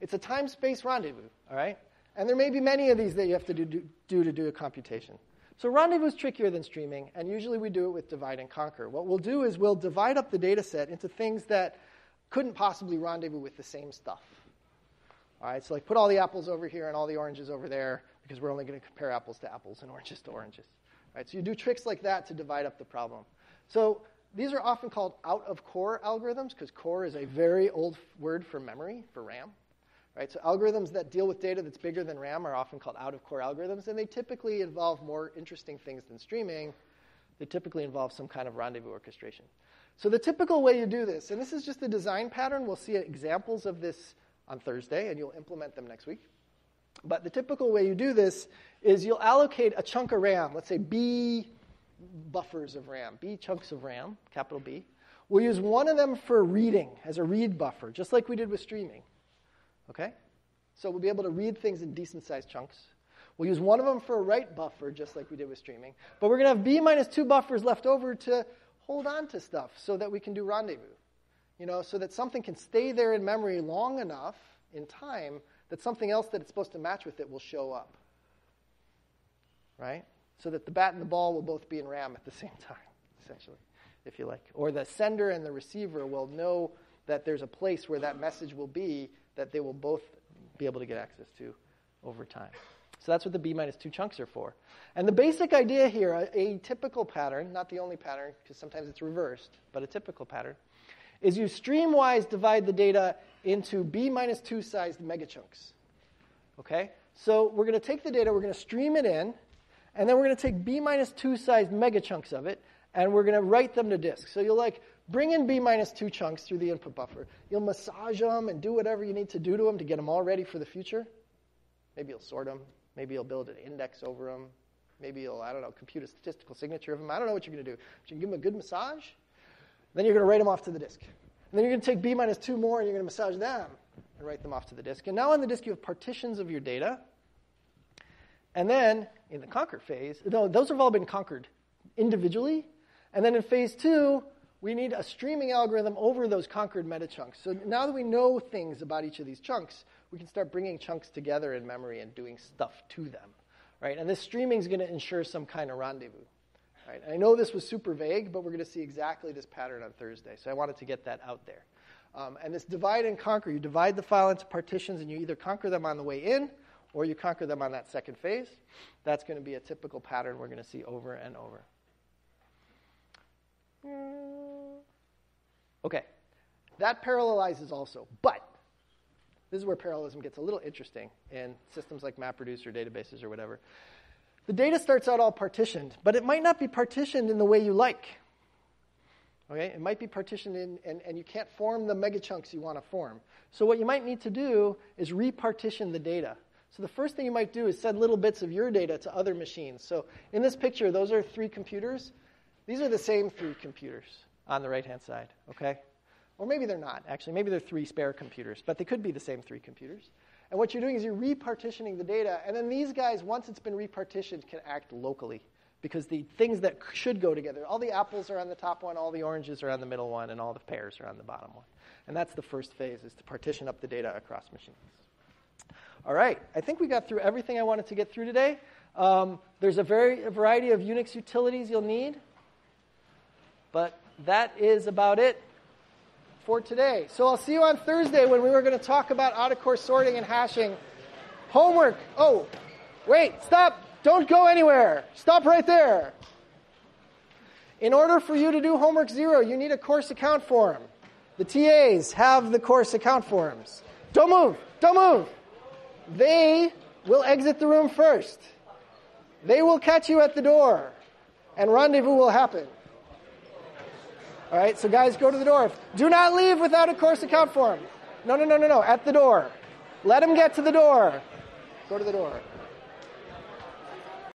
it's a time space rendezvous, all right? And there may be many of these that you have to do, do, do to do a computation. So rendezvous is trickier than streaming, and usually we do it with divide and conquer. What we'll do is we'll divide up the data set into things that couldn't possibly rendezvous with the same stuff. All right, so like put all the apples over here and all the oranges over there, because we're only going to compare apples to apples and oranges to oranges. Right? So you do tricks like that to divide up the problem. So these are often called out of core algorithms because core is a very old word for memory, for RAM. Right? So algorithms that deal with data that's bigger than RAM are often called out of core algorithms, and they typically involve more interesting things than streaming. They typically involve some kind of rendezvous orchestration. So the typical way you do this, and this is just the design pattern, we'll see examples of this on Thursday, and you'll implement them next week. But the typical way you do this is you'll allocate a chunk of RAM, let's say B buffers of RAM, B chunks of RAM, capital B. We'll use one of them for reading as a read buffer, just like we did with streaming. Okay? So we'll be able to read things in decent sized chunks. We'll use one of them for a write buffer, just like we did with streaming. But we're going to have B minus two buffers left over to hold on to stuff so that we can do rendezvous. You know, so that something can stay there in memory long enough in time that something else that it's supposed to match with it will show up. Right? So that the bat and the ball will both be in RAM at the same time, essentially, if you like. Or the sender and the receiver will know that there's a place where that message will be that they will both be able to get access to over time. So that's what the B minus two chunks are for. And the basic idea here, a, a typical pattern, not the only pattern, because sometimes it's reversed, but a typical pattern, is you streamwise divide the data into B minus 2 sized megachunks. Okay? So we're going to take the data, we're going to stream it in, and then we're going to take B minus 2 sized megachunks of it, and we're going to write them to disk. So you'll like bring in B minus 2 chunks through the input buffer. You'll massage them and do whatever you need to do to them to get them all ready for the future. Maybe you'll sort them. Maybe you'll build an index over them. Maybe you'll, I don't know, compute a statistical signature of them. I don't know what you're going to do. But you can give them a good massage, then you're going to write them off to the disk. And then you're going to take B minus 2 more and you're going to massage them and write them off to the disk. And now on the disk you have partitions of your data. And then in the conquer phase, no, those have all been conquered individually. And then in phase two, we need a streaming algorithm over those conquered meta chunks. So now that we know things about each of these chunks, we can start bringing chunks together in memory and doing stuff to them. Right? And this streaming is going to ensure some kind of rendezvous. Right? I know this was super vague, but we're going to see exactly this pattern on Thursday. So I wanted to get that out there. Um, and this divide and conquer, you divide the file into partitions and you either conquer them on the way in or you conquer them on that second phase. That's going to be a typical pattern we're going to see over and over. Okay, that parallelizes also. But This is where parallelism gets a little interesting in systems like MapReduce or databases or whatever. The data starts out all partitioned, but it might not be partitioned in the way you like. Okay? It might be partitioned in, and, and you can't form the mega chunks you want to form. So, what you might need to do is repartition the data. So, the first thing you might do is send little bits of your data to other machines. So, in this picture, those are three computers. These are the same three computers on the right hand side, okay? Or maybe they're not, actually. Maybe they're three spare computers, but they could be the same three computers. And what you're doing is you're repartitioning the data, and then these guys, once it's been repartitioned, can act locally because the things that should go together, all the apples are on the top one, all the oranges are on the middle one, and all the pears are on the bottom one. And that's the first phase, is to partition up the data across machines. All right, I think we got through everything I wanted to get through today. Um, there's a, very, a variety of Unix utilities you'll need, but that is about it for today. So I'll see you on Thursday when we were going to talk about out of core sorting and hashing. Homework. Oh, wait, stop. Don't go anywhere. Stop right there. In order for you to do homework zero, you need a course account form. The TAs have the course account forms. Don't move. Don't move. They will exit the room first. They will catch you at the door, and rendezvous will happen. All right, so guys, go to the door. Do not leave without a course account form. No, no, no, no, no. At the door. Let them get to the door. Go to the door.